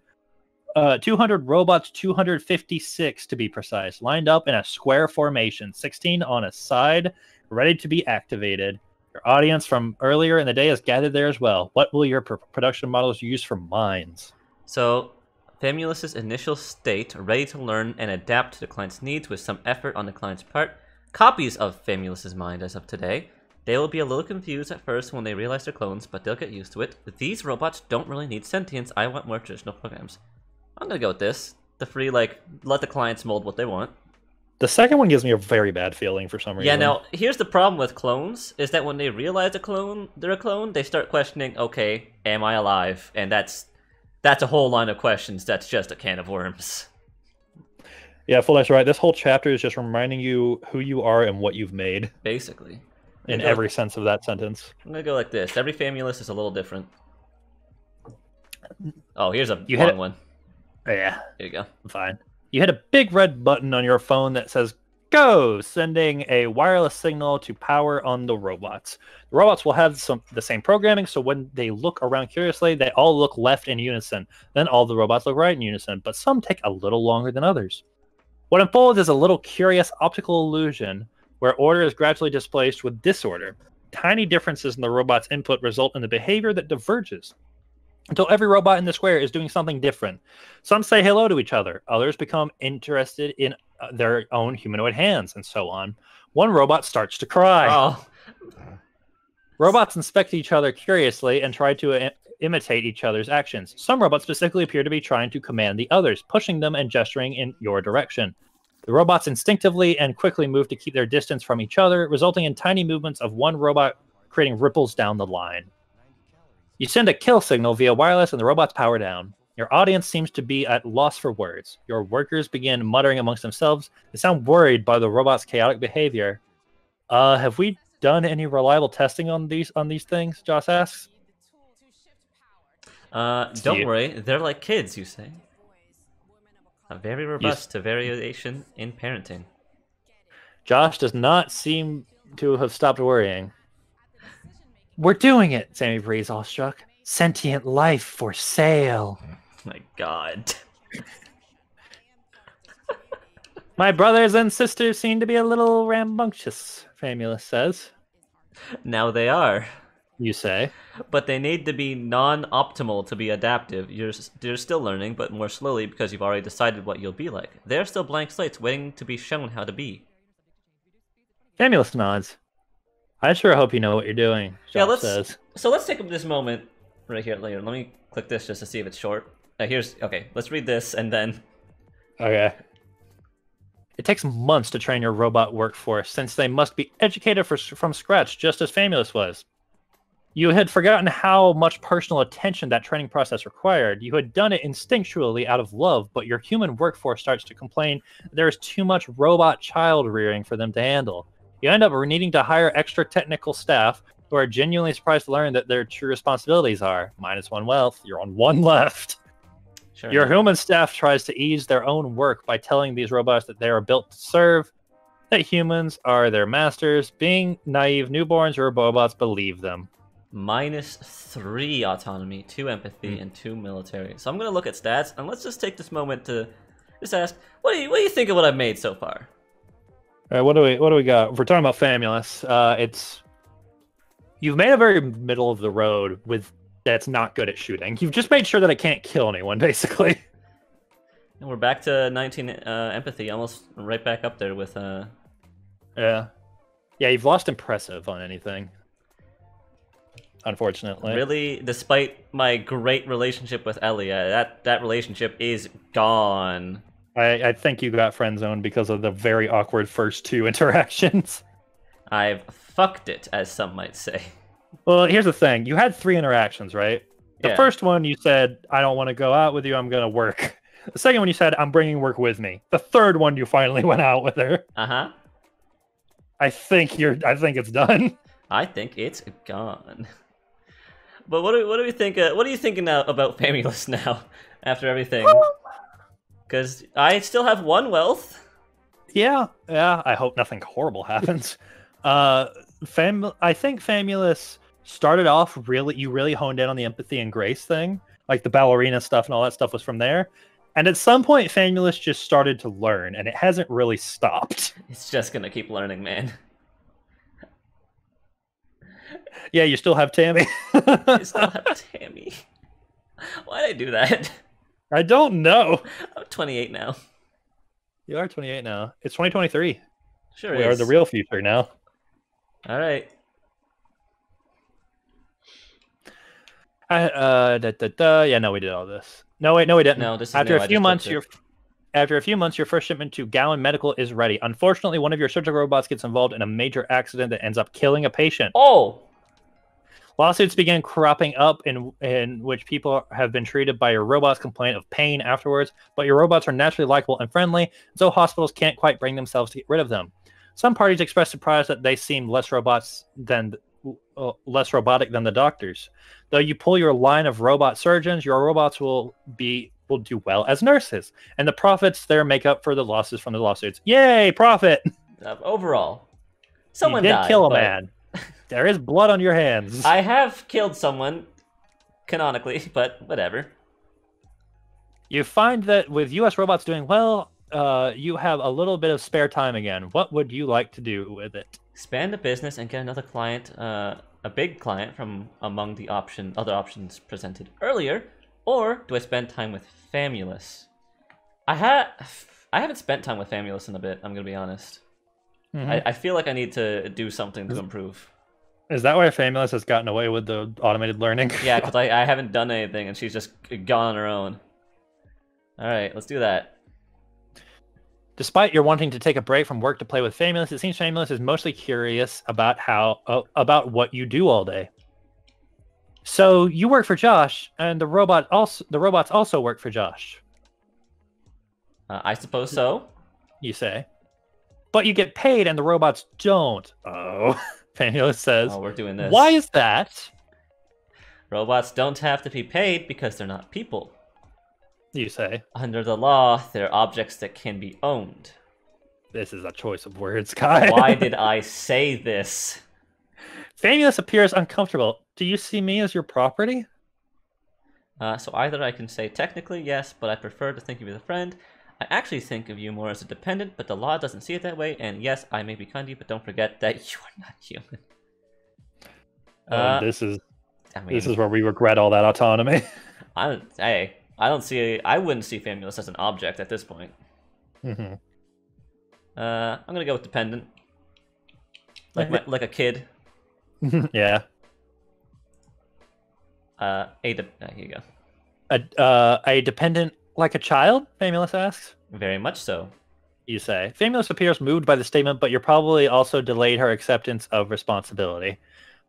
uh, 200 robots, 256 to be precise, lined up in a square formation, 16 on a side, ready to be activated. Your audience from earlier in the day has gathered there as well. What will your pr- production models use for mines? So, Famulus's initial state, ready to learn and adapt to the client's needs with some effort on the client's part. Copies of Famulus's mind as of today. They will be a little confused at first when they realize they're clones, but they'll get used to it. These robots don't really need sentience. I want more traditional programs. I'm gonna go with this. The free, like, let the clients mold what they want. The second one gives me a very bad feeling for some reason. Yeah, now here's the problem with clones is that when they realize a clone they're a clone, they start questioning, okay, am I alive? And that's that's a whole line of questions that's just a can of worms. Yeah, Full that's right. This whole chapter is just reminding you who you are and what you've made. Basically. in every sense of that sentence. I'm gonna go like this. Every famulus is a little different. Oh, here's a You long it. One. Yeah, Here you go. I'm fine. You hit a big red button on your phone that says "Go," sending a wireless signal to power on the robots. The robots will have some the same programming, so when they look around curiously, they all look left in unison. Then all the robots look right in unison, but some take a little longer than others. What unfolds is a little curious optical illusion where order is gradually displaced with disorder. Tiny differences in the robot's input result in the behavior that diverges until every robot in the square is doing something different. Some say hello to each other, others become interested in uh, their own humanoid hands, and so on. One robot starts to cry. Oh, Robots inspect each other curiously and try to I- imitate each other's actions. Some robots specifically appear to be trying to command the others, pushing them and gesturing in your direction. The robots instinctively and quickly move to keep their distance from each other, resulting in tiny movements of one robot creating ripples down the line. You send a kill signal via wireless and the robots power down. Your audience seems to be at loss for words. Your workers begin muttering amongst themselves. They sound worried by the robot's chaotic behavior. Uh, have we done any reliable testing on these on these things? Josh asks. uh, don't you. worry. They're like kids, you say. A very robust to variation in parenting. Josh does not seem to have stopped worrying. We're doing it, Tammy breathes, awestruck. Sentient life for sale. My God. My brothers and sisters seem to be a little rambunctious, Famulus says. Now they are. You say. But they need to be non-optimal to be adaptive. You're you're still learning, but more slowly because you've already decided what you'll be like. They're still blank slates, waiting to be shown how to be. Famulus nods. I sure hope you know what you're doing, Josh Yeah, let's- says. So let's take this moment right here later. Let me click this just to see if it's short. Uh, here's okay. Let's read this and then Okay. It takes months to train your robot workforce, since they must be educated for, from scratch, just as Famulus was. You had forgotten how much personal attention that training process required. You had done it instinctually out of love, but your human workforce starts to complain there is too much robot child rearing for them to handle. You end up needing to hire extra technical staff who are genuinely surprised to learn that their true responsibilities are minus one wealth. You're on one left. sure. Your human staff tries to ease their own work by telling these robots that they are built to serve, that humans are their masters. Being naive newborns or robots believe them. minus three autonomy, two empathy, Hmm. and two military. So I'm gonna look at stats and let's just take this moment to just ask, what do you what do you think of what I've made so far? All right, what do we what do we got? If we're talking about Famulus, uh, it's you've made a very middle of the road with that's not good at shooting. You've just made sure that it can't kill anyone, basically. And we're back to 19 uh, empathy, almost right back up there with uh. Yeah, yeah. You've lost impressive on anything. Unfortunately, Really, despite my great relationship with Elia, that that relationship is gone. I, I think you got friend zoned because of the very awkward first two interactions. I've fucked it, as some might say. Well, here's the thing. You had three interactions, right? The Yeah. first one you said, I don't want to go out with you. I'm going to work. The second one you said, I'm bringing work with me. The third one you finally went out with her. Uh huh. I think you're, I think it's done. I think it's gone. But what do what do we think? Uh, what are you thinking now about Famulus now after everything? Because I still have one wealth. Yeah. Yeah. I hope nothing horrible happens. uh, Fam, I think Famulus started off really, you really honed in on the empathy and grace thing. Like the ballerina stuff and all that stuff was from there. And at some point, Famulus just started to learn, and it hasn't really stopped. It's just gonna keep learning, man. Yeah, you still have Tammy. I still have Tammy. Why did I do that? I don't know. I'm 28 now. You are 28 now. It's 2023. Sure we is. are the real future now. All right. I, uh, da, da, da. Yeah, no, we did all this. No, wait, no, we didn't. No, this is after new, I a few just months, clicked your after a few months, your first shipment to Galen Medical is ready. Unfortunately, one of your surgical robots gets involved in a major accident that ends up killing a patient. Oh, Lawsuits begin cropping up in in which people have been treated by your robots complain of pain afterwards, but your robots are naturally likable and friendly, so hospitals can't quite bring themselves to get rid of them. Some parties expressed surprise that they seemed less robots than uh, less robotic than the doctors. Though you pull your line of robot surgeons, your robots will be will do well as nurses, and the profits there make up for the losses from the lawsuits. Yay, profit! Uh, overall, someone you did died, kill a but man. There is blood on your hands. I have killed someone, canonically, but whatever. You find that with U.S. robots doing well, uh, you have a little bit of spare time again. What would you like to do with it? Expand the business and get another client, uh, a big client from among the option other options presented earlier, or do I spend time with Famulus? I had I haven't spent time with Famulus in a bit. I'm gonna be honest. I, I feel like I need to do something to improve. Is that why Famulus has gotten away with the automated learning? Yeah, because I, I haven't done anything and she's just gone on her own. All right, let's do that. Despite your wanting to take a break from work to play with Famulus, it seems Famulus is mostly curious about how uh, about what you do all day. So you work for Josh, and the robot also the robots also work for Josh. Uh, I suppose so. You say, but you get paid, and the robots don't. Oh, Famulus says. Oh, we're doing this. Why is that? Robots don't have to be paid because they're not people. You say. Under the law, they're objects that can be owned. This is a choice of words, Kai. Why did I say this? Famulus appears uncomfortable. Do you see me as your property? Uh, so either I can say technically yes, but I prefer to think of you as a friend. I actually think of you more as a dependent, but the law doesn't see it that way. And yes, I may be kind to you, but don't forget that you are not human. Uh, this is I mean, this is where we regret all that autonomy. I don't, hey, I don't see. I wouldn't see Famulus as an object at this point. Mhm. Uh, I'm gonna go with dependent, like my, like a kid. yeah. Uh, a de- uh, here you go. A uh, a dependent like a child? Famulus asks. Very much so. You say. Famulus appears moved by the statement, but you're probably also delayed her acceptance of responsibility.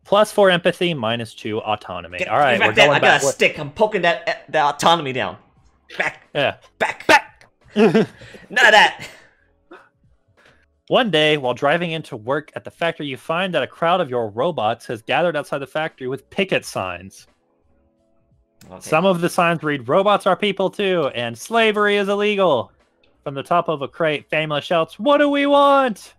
Plus four empathy, minus two autonomy. Get- All right, we're going I got a stick. I'm poking that uh, the autonomy down. Back, Yeah. back, back. None of that. One day, while driving into work at the factory, you find that a crowd of your robots has gathered outside the factory with picket signs. Okay. Some of the signs read, Robots are people too, and slavery is illegal. From the top of a crate, Famulus shouts, What do we want?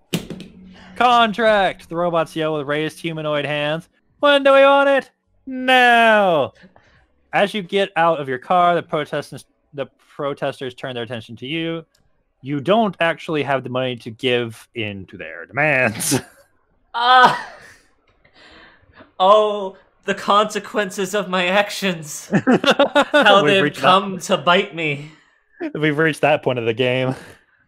Contract! The robots yell with raised humanoid hands. When do we want it? Now! As you get out of your car, the protesters, the protesters turn their attention to you. You don't actually have the money to give in to their demands. Ah. oh, the consequences of my actions. How they've reached that- come to bite me. We've reached that point of the game.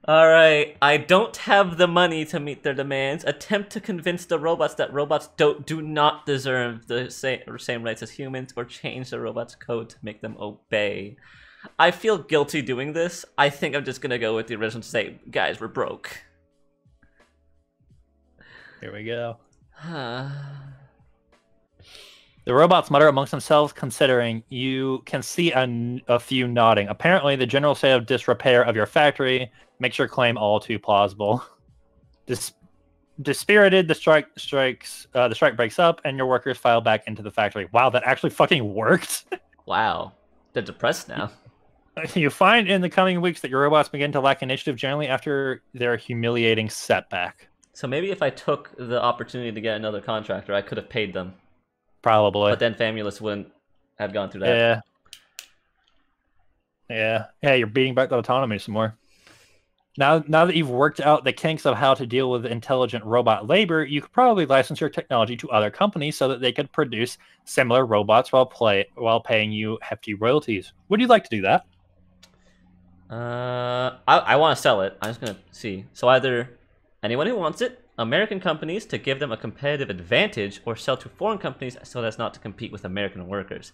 All right, I don't have the money to meet their demands. Attempt to convince the robots that robots don't do not deserve the same same rights as humans, or change the robots' code to make them obey. I feel guilty doing this. I think I'm just gonna go with the original to say, guys, we're broke. Here we go. The robots mutter amongst themselves, considering you can see a, a few nodding. Apparently, the general state of disrepair of your factory makes your claim all too plausible. Dis- dispirited, the strike strikes. Uh, the strike breaks up, and your workers file back into the factory. Wow, that actually fucking worked. wow, they're depressed now. you find in the coming weeks that your robots begin to lack initiative generally after their humiliating setback. So maybe if I took the opportunity to get another contractor, I could have paid them. Probably. But then Famulus wouldn't have gone through that. Yeah. Yeah. Yeah, you're beating back the autonomy some more. Now now that you've worked out the kinks of how to deal with intelligent robot labor, you could probably license your technology to other companies so that they could produce similar robots while play while paying you hefty royalties. Would you like to do that? Uh, I, I want to sell it. I'm just gonna see. So either anyone who wants it, American companies to give them a competitive advantage, or sell to foreign companies so that's not to compete with American workers.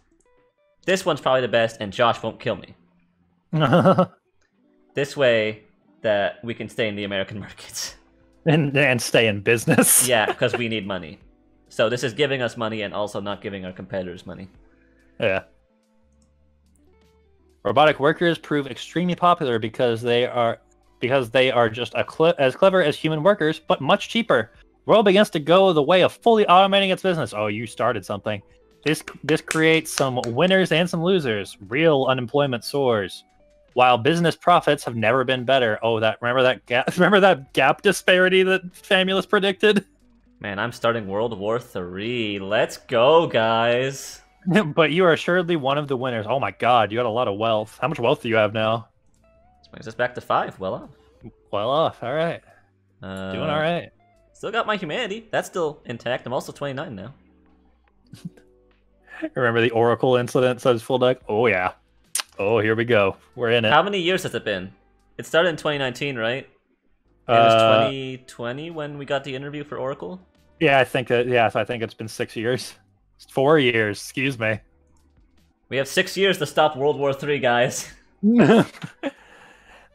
This one's probably the best, and Josh won't kill me. This way, that we can stay in the American markets. and and stay in business. yeah, because we need money. So this is giving us money and also not giving our competitors money. Yeah. Robotic workers prove extremely popular because they are because they are just cle as clever as human workers, but much cheaper. World begins to go the way of fully automating its business. Oh, you started something. This this creates some winners and some losers. Real unemployment soars, while business profits have never been better. Oh, that remember that gap? Remember that gap disparity that Famulus predicted? Man, I'm starting World War Three. Let's go, guys. but you are assuredly one of the winners. Oh my god, you got a lot of wealth. How much wealth do you have now? Brings us back to five. Well off. Well off. All right. Uh, Doing all right. Still got my humanity. That's still intact. I'm also 29 now. Remember the Oracle incident? Says full deck. Oh yeah. Oh, here we go. We're in it. How many years has it been? It started in 2019, right? And it was Uh, 2020 when we got the interview for Oracle. Yeah, I think that. Yeah, I think it's been six years. Four years. Excuse me. We have six years to stop World War Three, guys.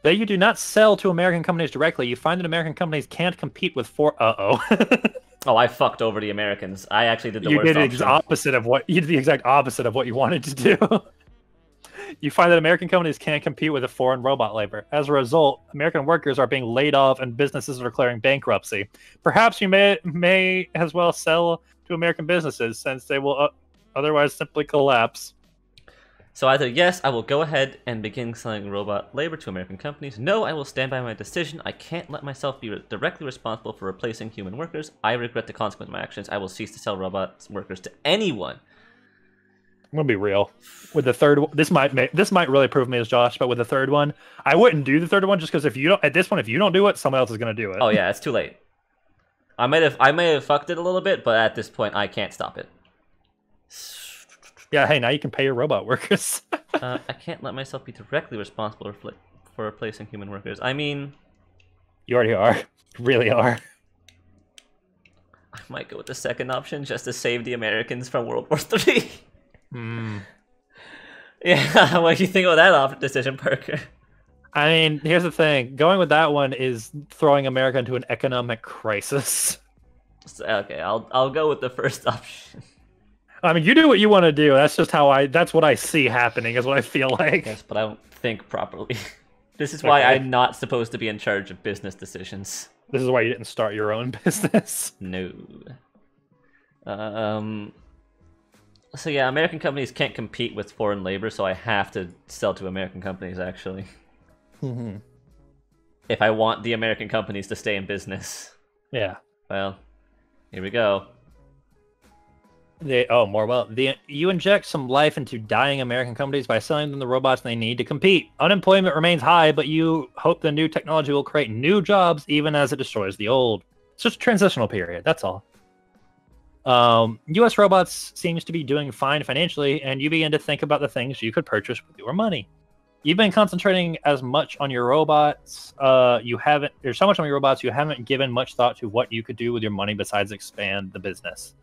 Though you do not sell to American companies directly, you find that American companies can't compete with four. Uh oh. Oh, I fucked over the Americans. I actually did the you worst did the option. opposite of what you did the exact opposite of what you wanted to do. you find that American companies can't compete with the foreign robot labor. As a result, American workers are being laid off and businesses are declaring bankruptcy. Perhaps you may may as well sell to American businesses since they will uh, otherwise simply collapse. So either yes, I will go ahead and begin selling robot labor to American companies. No, I will stand by my decision. I can't let myself be re- directly responsible for replacing human workers. I regret the consequence of my actions. I will cease to sell robot workers to anyone. I'm gonna be real. With the third, one- this might make this might really prove me as Josh, but with the third one, I wouldn't do the third one just because if you don't at this point, if you don't do it, someone else is gonna do it. Oh yeah, it's too late. I might have I may have fucked it a little bit, but at this point I can't stop it. Yeah. Hey, now you can pay your robot workers. Uh, I can't let myself be directly responsible for, for replacing human workers. I mean, you already are. You really are. I might go with the second option just to save the Americans from World War Three. Hmm. yeah, what do you think of that decision, Parker? I mean, here's the thing. Going with that one is throwing America into an economic crisis. So, okay, I'll I'll go with the first option. I mean, you do what you want to do. That's just how I. That's what I see happening. Is what I feel like. Yes, but I don't think properly. this is why Okay. I'm not supposed to be in charge of business decisions. This is why you didn't start your own business. No. Um. So yeah, American companies can't compete with foreign labor, so I have to sell to American companies. Actually, mm-hmm. if I want the American companies to stay in business, Yeah. well, here we go. They oh more well. The you inject some life into dying American companies by selling them the robots they need to compete. Unemployment remains high, but you hope the new technology will create new jobs even as it destroys the old. It's just a transitional period. That's all. Um, U.S. robots seems to be doing fine financially, and you begin to think about the things you could purchase with your money. You've been concentrating as much on your robots. Uh, you haven't. There's so much on your robots. You haven't given much thought to what you could do with your money besides expand the business.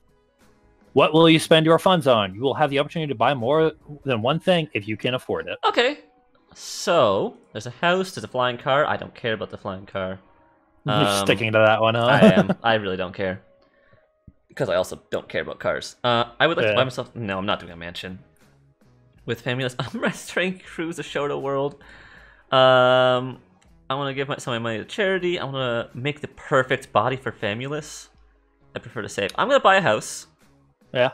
What will you spend your funds on? You will have the opportunity to buy more than one thing if you can afford it. Okay. So there's a house. There's a flying car. I don't care about the flying car. You're Um, sticking to that one, huh? I am. I really don't care. Because I also don't care about cars. Uh, I would like to buy myself. No, I'm not doing a mansion. With Famulus, I'm restoring Cruise Ashoto World. Um, I want to give my, some of my money to charity. I want to make the perfect body for Famulus. I prefer to save. I'm gonna buy a house. Yeah.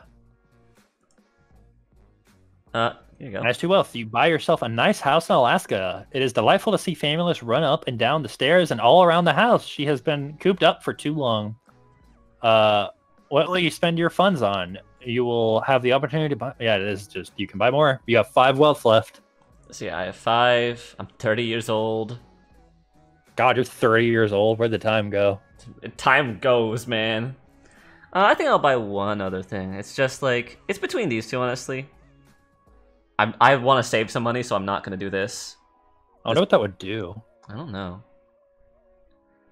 Uh, here you go. As to wealth, you buy yourself a nice house in Alaska. It is delightful to see Famulus run up and down the stairs and all around the house. She has been cooped up for too long. Uh, what will you spend your funds on? You will have the opportunity to buy. Yeah, it is just you can buy more. You have five wealth left. So yeah, I have five. I'm 30 years old. God, you're 30 years old. Where'd the time go? Time goes, man. Uh, I think I'll buy one other thing. It's just like it's between these two, honestly. I'm, I want to save some money, so I'm not gonna do this. I wonder what that would do. I don't know.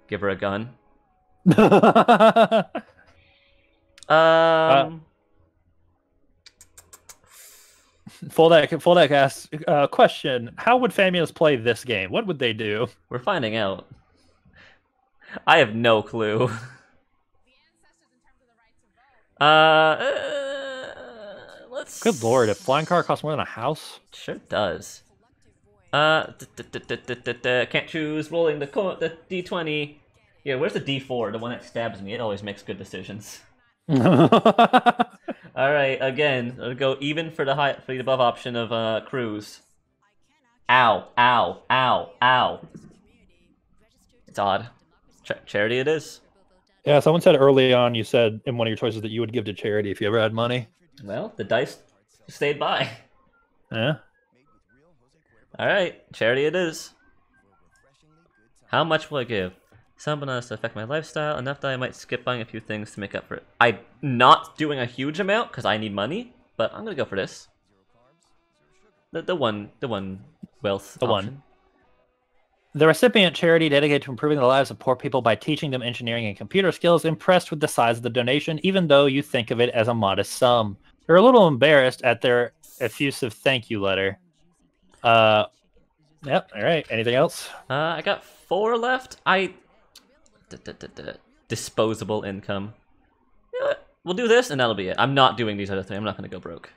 Give her a gun. Um, full deck, full deck asks uh, question: How would Famulus play this game? What would they do? we're finding out. I have no clue. Uh, uh, let's. Good lord, a flying car costs more than a house, Sure does. Uh, can't choose. Rolling the co- the d20. Yeah, where's the d4? The one that stabs me. It always makes good decisions. All right, again, I'll go even for the high for the above option of uh cruise. Ow! Ow! Ow! Ow! It's odd. Ch- charity, it is. Yeah, someone said early on you said in one of your choices that you would give to charity if you ever had money. Well, the dice stayed by. Yeah. All right, charity it is. How much will I give? Some bonus to affect my lifestyle, enough that I might skip buying a few things to make up for it. I'm not doing a huge amount because I need money, but I'm gonna go for this. The the one the one wealth The one. The recipient charity dedicated to improving the lives of poor people by teaching them engineering and computer skills impressed with the size of the donation, even though you think of it as a modest sum. They're a little embarrassed at their effusive thank you letter. Uh, yep. All right. Anything else? Uh, I got four left. I d- d- d- d- disposable income. You know what? We'll do this, and that'll be it. I'm not doing these other three. I'm not gonna go broke.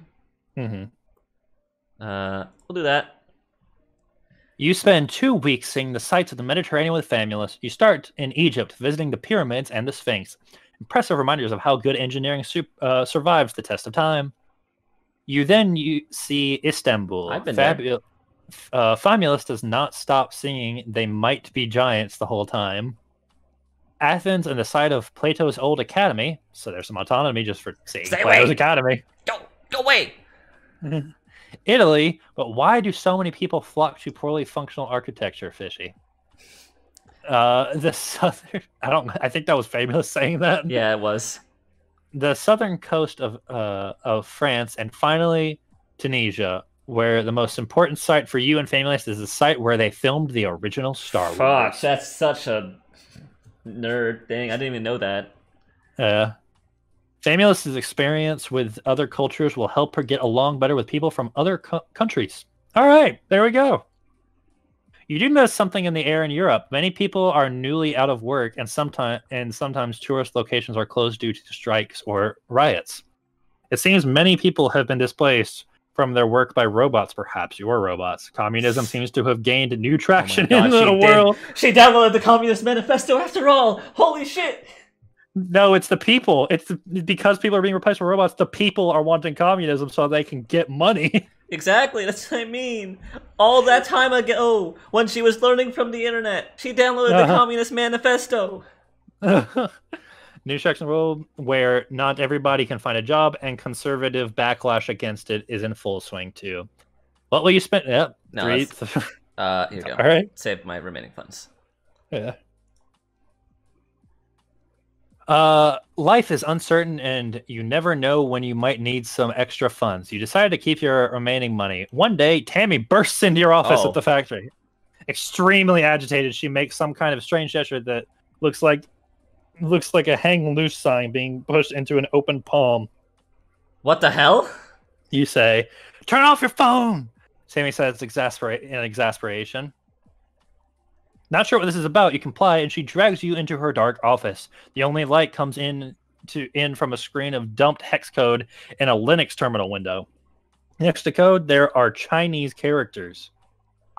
Mm-hmm. Uh, we'll do that. You spend two weeks seeing the sights of the Mediterranean with Famulus. You start in Egypt, visiting the pyramids and the Sphinx. Impressive reminders of how good engineering su- uh, survives the test of time. You then you see Istanbul. I've been Fabu- uh, Famulus does not stop singing "They Might Be Giants" the whole time. Athens and the site of Plato's old academy. So there's some autonomy just for saying Stay Plato's away! academy. Go go away. Italy, but why do so many people flock to poorly functional architecture, Fishy? Uh, the southern, I don't, I think that was famous saying that. Yeah, it was. The southern coast of uh of France, and finally Tunisia, where the most important site for you and Famulus is the site where they filmed the original Star Fuck, Wars. that's such a nerd thing. I didn't even know that. Uh, Famulus's experience with other cultures will help her get along better with people from other co- countries. All right, there we go. You do notice something in the air in Europe. Many people are newly out of work, and sometimes and sometimes tourist locations are closed due to strikes or riots. It seems many people have been displaced from their work by robots, perhaps your robots. Communism seems to have gained new oh traction God, in the she did. world. She downloaded the Communist Manifesto after all. Holy shit! No, it's the people. It's the, because people are being replaced with robots. The people are wanting communism so they can get money. Exactly, that's what I mean. All that time ago, when she was learning from the internet, she downloaded the Uh-huh. Communist Manifesto. New section world where not everybody can find a job, and conservative backlash against it is in full swing too. What will you spend? Yep. No, three. Uh, here we go. All right. Save my remaining funds. Yeah. Uh, life is uncertain, and you never know when you might need some extra funds. You decide to keep your remaining money. One day, Tammy bursts into your office Oh. at the factory. Extremely agitated, she makes some kind of strange gesture that looks like looks like a hang loose sign being pushed into an open palm. What the hell? You say, "Turn off your phone." Tammy says, exasperate in exasperation. Not sure what this is about. You comply, and she drags you into her dark office. The only light comes in to in from a screen of dumped hex code in a Linux terminal window. Next to code, there are Chinese characters.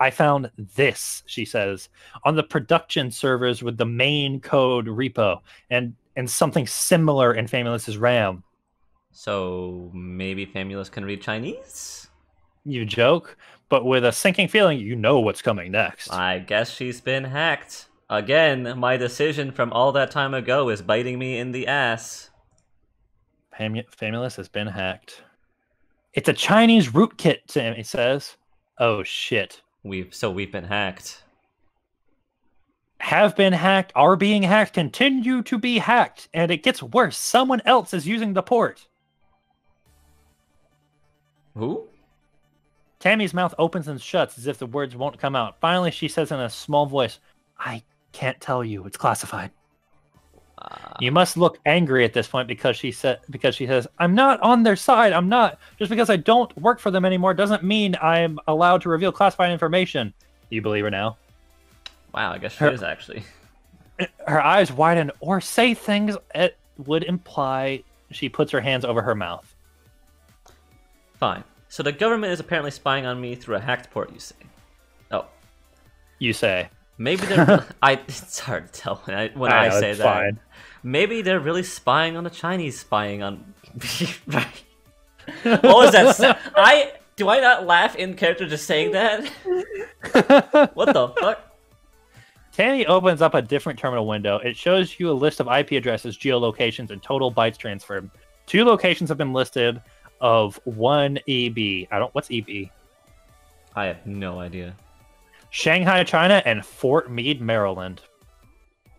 I found this, she says, on the production servers with the main code repo, and and something similar in Famulus's RAM. So maybe Famulus can read Chinese? You joke, but with a sinking feeling, you know what's coming next. I guess she's been hacked. Again, my decision from all that time ago is biting me in the ass. Fam- Famulus has been hacked. It's a Chinese rootkit, Sam. It says. Oh shit. We've so we've been hacked. Have been hacked, are being hacked, continue to be hacked, and it gets worse. Someone else is using the port. Who? Tammy's mouth opens and shuts as if the words won't come out. Finally, she says in a small voice, I can't tell you. It's classified. Uh, You must look angry at this point because she said because she says, "I'm not on their side. I'm not. Just because I don't work for them anymore doesn't mean I'm allowed to reveal classified information." Do you believe her now? wow, I guess she Her- is actually. Her eyes widen or say things that would imply she puts her hands over her mouth. Fine. So the government is apparently spying on me through a hacked port, you say? Oh. You say. Maybe they're. I. It's hard to tell when I when I, know, say that. fine. Maybe they're really spying on the Chinese, spying on. right. What was that? I do I not laugh in character just saying that? what the fuck? Tammy opens up a different terminal window. It shows you a list of IP addresses, geolocations, and total bytes transferred. Two locations have been listed of one EB. I don't. What's E EB? I have no idea. Shanghai, China, and Fort Meade, Maryland.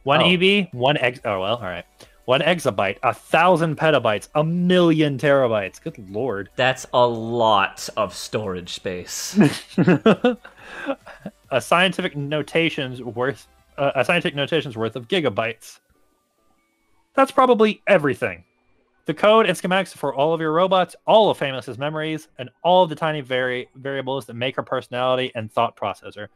One Oh. EB, one ex. Oh well, all right. One exabyte, a thousand petabytes, a million terabytes. Good lord. That's a lot of storage space. a scientific notation's worth. Uh, a scientific notation's worth of gigabytes. That's probably everything. The code and schematics for all of your robots, all of Famulus's memories, and all of the tiny vari- variables that make her personality and thought processor.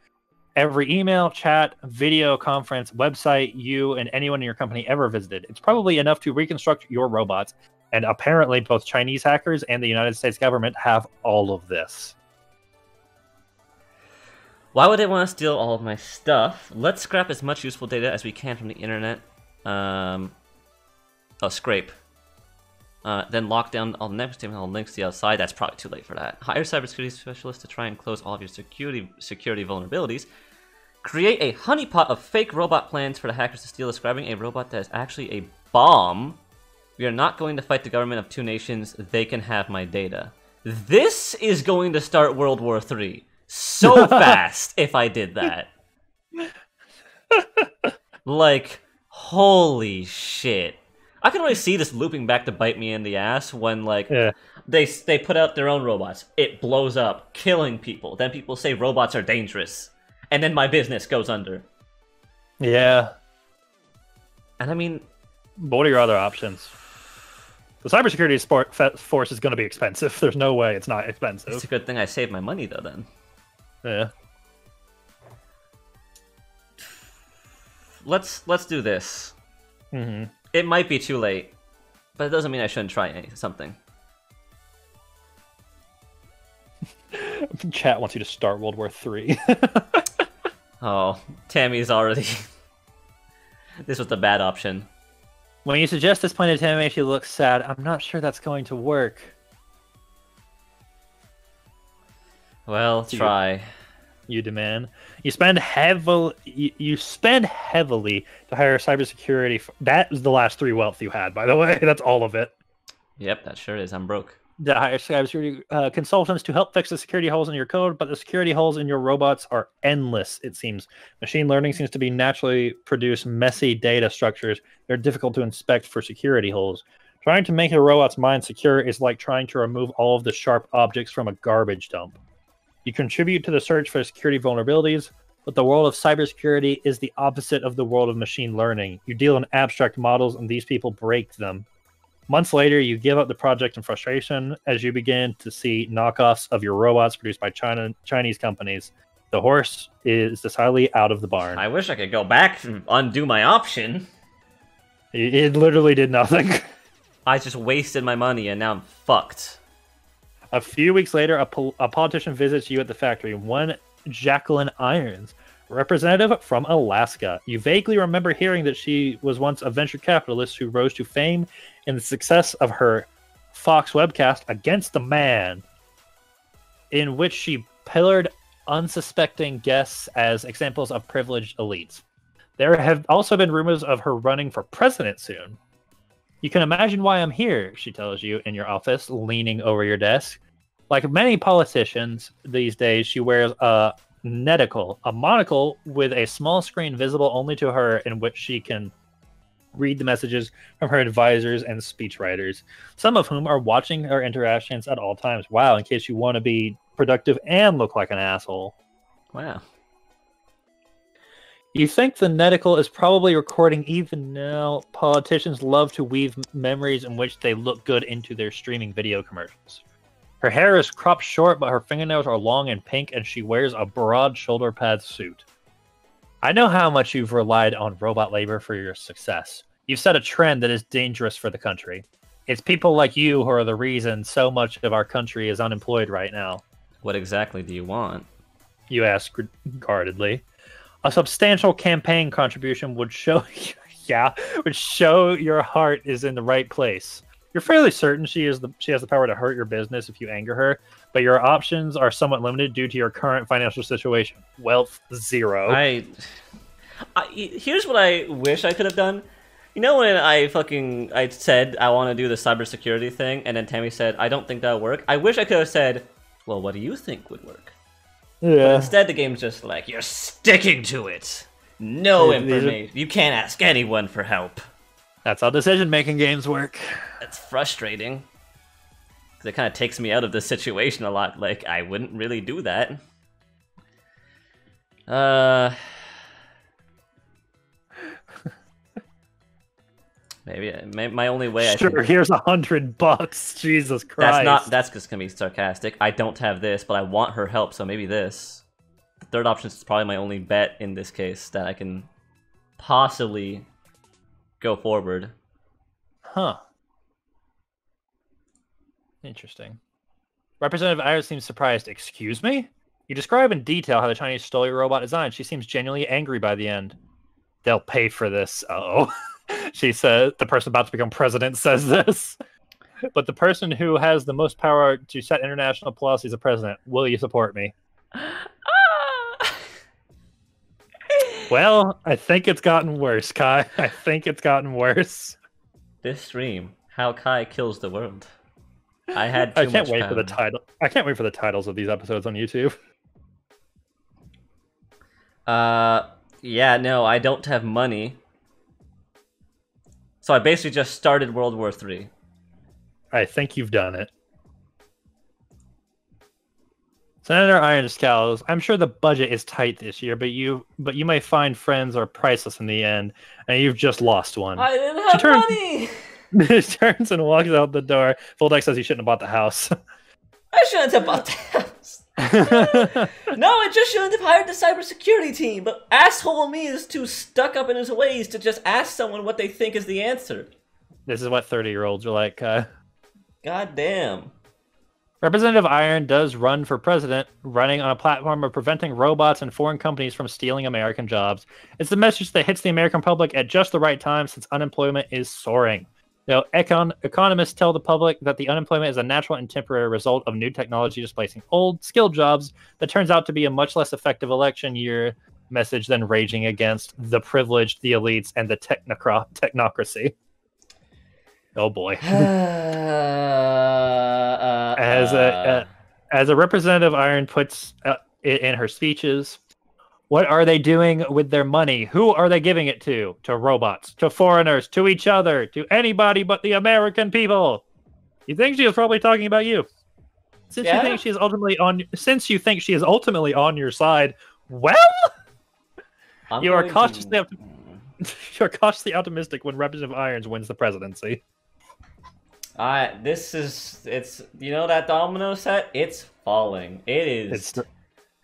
Every email, chat, video conference, website you and anyone in your company ever visited. It's probably enough to reconstruct your robots. And apparently, both Chinese hackers and the United States government have all of this. Why would they want to steal all of my stuff? Let's scrap as much useful data as we can from the internet. Um, oh, scrape. Uh, then lock down all the network the links to the outside. That's probably too late for that. Hire cybersecurity specialists to try and close all of your security security vulnerabilities. Create a honeypot of fake robot plans for the hackers to steal, describing a robot that is actually a bomb. We are not going to fight the government of two nations. They can have my data. This is going to start World War III so fast if I did that. like, holy shit. I can already see this looping back to bite me in the ass when, like, Yeah. they they put out their own robots. It blows up, killing people. Then people say robots are dangerous, and then my business goes under. Yeah. And I mean, what are your other options? The cybersecurity sport force is going to be expensive. There's no way it's not expensive. it's a good thing I saved my money though. Then Yeah. let's let's do this. hmm It might be too late, but it doesn't mean I shouldn't try any, something. Chat wants you to start World War Three. Oh, Tammy's already. this was the bad option. when you suggest this plan to Tammy, she looks sad. I'm not sure that's going to work. Well, So you- try. You demand. You spend heavily. You, you spend heavily to hire cybersecurity. f- That was the last three wealth you had, by the way. That's all of it. Yep, that sure is. I'm broke. to hire cybersecurity uh, consultants to help fix the security holes in your code, but the security holes in your robots are endless, it seems. Machine learning seems to be naturally produce messy data structures. They're difficult to inspect for security holes. Trying to make a robot's mind secure is like trying to remove all of the sharp objects from a garbage dump. You contribute to the search for security vulnerabilities, but the world of cybersecurity is the opposite of the world of machine learning. You deal in abstract models, and these people break them. Months later, you give up the project in frustration as you begin to see knockoffs of your robots produced by China Chinese companies. The horse is decidedly out of the barn. I wish I could go back and undo my option. It, it literally did nothing. I just wasted my money and now I'm fucked. A few weeks later, a, pol- a politician visits you at the factory. One Jacqueline Irons, representative from Alaska. You vaguely remember hearing that she was once a venture capitalist who rose to fame in the success of her Fox webcast Against the Man, in which she pillared unsuspecting guests as examples of privileged elites. There have also been rumors of her running for president soon. You can imagine why I'm here, she tells you in your office, leaning over your desk. Like many politicians these days, she wears a neticle, a monocle with a small screen visible only to her, in which she can read the messages from her advisors and speechwriters, some of whom are watching her interactions at all times. Wow, in case you want to be productive and look like an asshole. Wow. You think the Neticle is probably recording even now. Politicians love to weave memories in which they look good into their streaming video commercials. Her hair is cropped short, but her fingernails are long and pink, and she wears a broad shoulder pad suit. I know how much you've relied on robot labor for your success. You've set a trend that is dangerous for the country. It's people like you who are the reason so much of our country is unemployed right now What exactly do you want? you ask guardedly. A substantial campaign contribution would show, yeah, would show your heart is in the right place. You're fairly certain she is the she has the power to hurt your business if you anger her, but your options are somewhat limited due to your current financial situation. Wealth zero. I, I here's what I wish I could have done. You know when I fucking I said I want to do the cybersecurity thing, and then Tammy said I don't think that'll work. I wish I could have said, well, what do you think would work? yeah. Instead, the game's just like you're sticking to it. No Yeah, these are- information. You can't ask anyone for help. That's how decision making games work. That's frustrating. Because it kind of takes me out of the situation a lot. Like I wouldn't really do that. Uh. Maybe may- my only way. I Sure, think, here's a hundred bucks. Jesus Christ. that's not. That's just gonna be sarcastic. I don't have this, but I want her help. So maybe this. The third option is probably my only bet in this case that I can possibly go forward. Huh. Interesting. Representative Iris seems surprised. Excuse me? You describe in detail how the Chinese stole your robot design. She seems genuinely angry by the end. They'll pay for this. Oh, she says. The person about to become president says this. But the person who has the most power to set international policy is the president. Will you support me? Oh, Well, I think it's gotten worse, Kai. I think it's gotten worse. This stream, how Kai kills the world. I had. I can't wait for the title. I can't wait for the titles of these episodes on YouTube. Uh, yeah, no, I don't have money. So I basically just started World War Three. I think you've done it. Senator Iron Scowls, I'm sure the budget is tight this year, but you but you may find friends are priceless in the end, and you've just lost one. I didn't have turned- money. he turns and walks out the door. Voldeck says he shouldn't have bought the house. I shouldn't have bought the house. No, I just shouldn't have hired the cybersecurity team. But asshole me is too stuck up in his ways to just ask someone what they think is the answer. this is what 30 year olds are like. Uh, God damn. Representative Iron does run for president, running on a platform of preventing robots and foreign companies from stealing American jobs. It's the message that hits the American public at just the right time since unemployment is soaring. Now, econ- economists tell the public that the unemployment is a natural and temporary result of new technology displacing old, skilled jobs that turns out to be a much less effective election year message than raging against the privileged, the elites, and the technocra- technocracy. Oh boy. as a uh, as a representative iron puts uh, i- in her speeches what are they doing with their money? Who are they giving it to? To robots to foreigners to each other to anybody but the american people. You think she is probably talking about you. Since Yeah. you think she is ultimately on since you think she is ultimately on your side well I'm you are going to- cautiously you're cautiously optimistic when representative irons wins the presidency I this is it's you know that domino set it's falling. It is.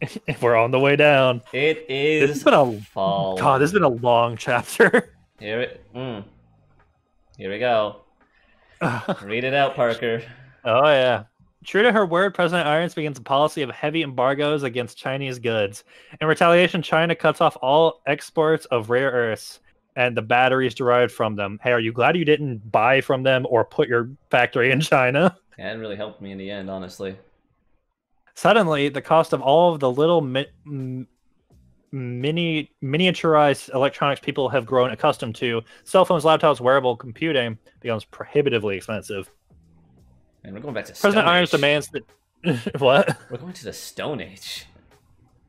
it's we're on the way down it this is has been a falling. god this has been a long chapter Here it. Mm. Here we go. Read it out, Parker. Oh yeah. True to her word, President Irons begins a policy of heavy embargoes against Chinese goods. In retaliation, China cuts off all exports of rare earths and the batteries derived from them. Hey, are you glad you didn't buy from them or put your factory in China? Yeah, it really helped me in the end, honestly. Suddenly, the cost of all of the little mi- m- mini miniaturized electronics people have grown accustomed to, cell phones, laptops, wearable computing, becomes prohibitively expensive. And we're going back to President Stone Irons Age. demands that what? We're going to the Stone Age.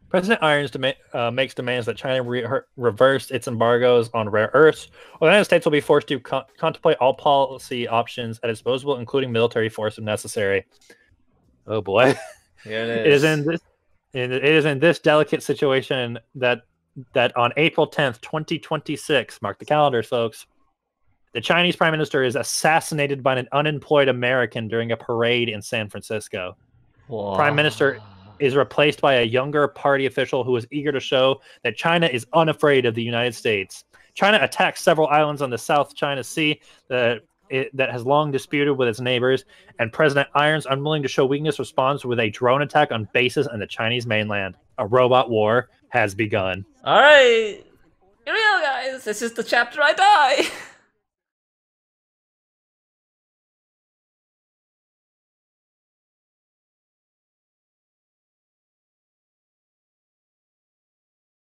President Irons dema- uh, makes demands that China re- reverse its embargoes on rare earths, or the United States will be forced to con- contemplate all policy options at its disposal, including military force if necessary. Oh boy, Here it it is is. in this it it is in this delicate situation that that on April tenth, twenty twenty six, mark the calendars, folks. The Chinese Prime Minister is assassinated by an unemployed American during a parade in San Francisco Prime Minister is replaced by a younger party official who is eager to show that China is unafraid of the United States. China attacks several islands on the South China Sea that it, that has long disputed with its neighbors, and President Irons, unwilling to show weakness, responds with a drone attack on bases on the Chinese mainland. A robot war has begun. All right, here we go, guys. This is the chapter I die.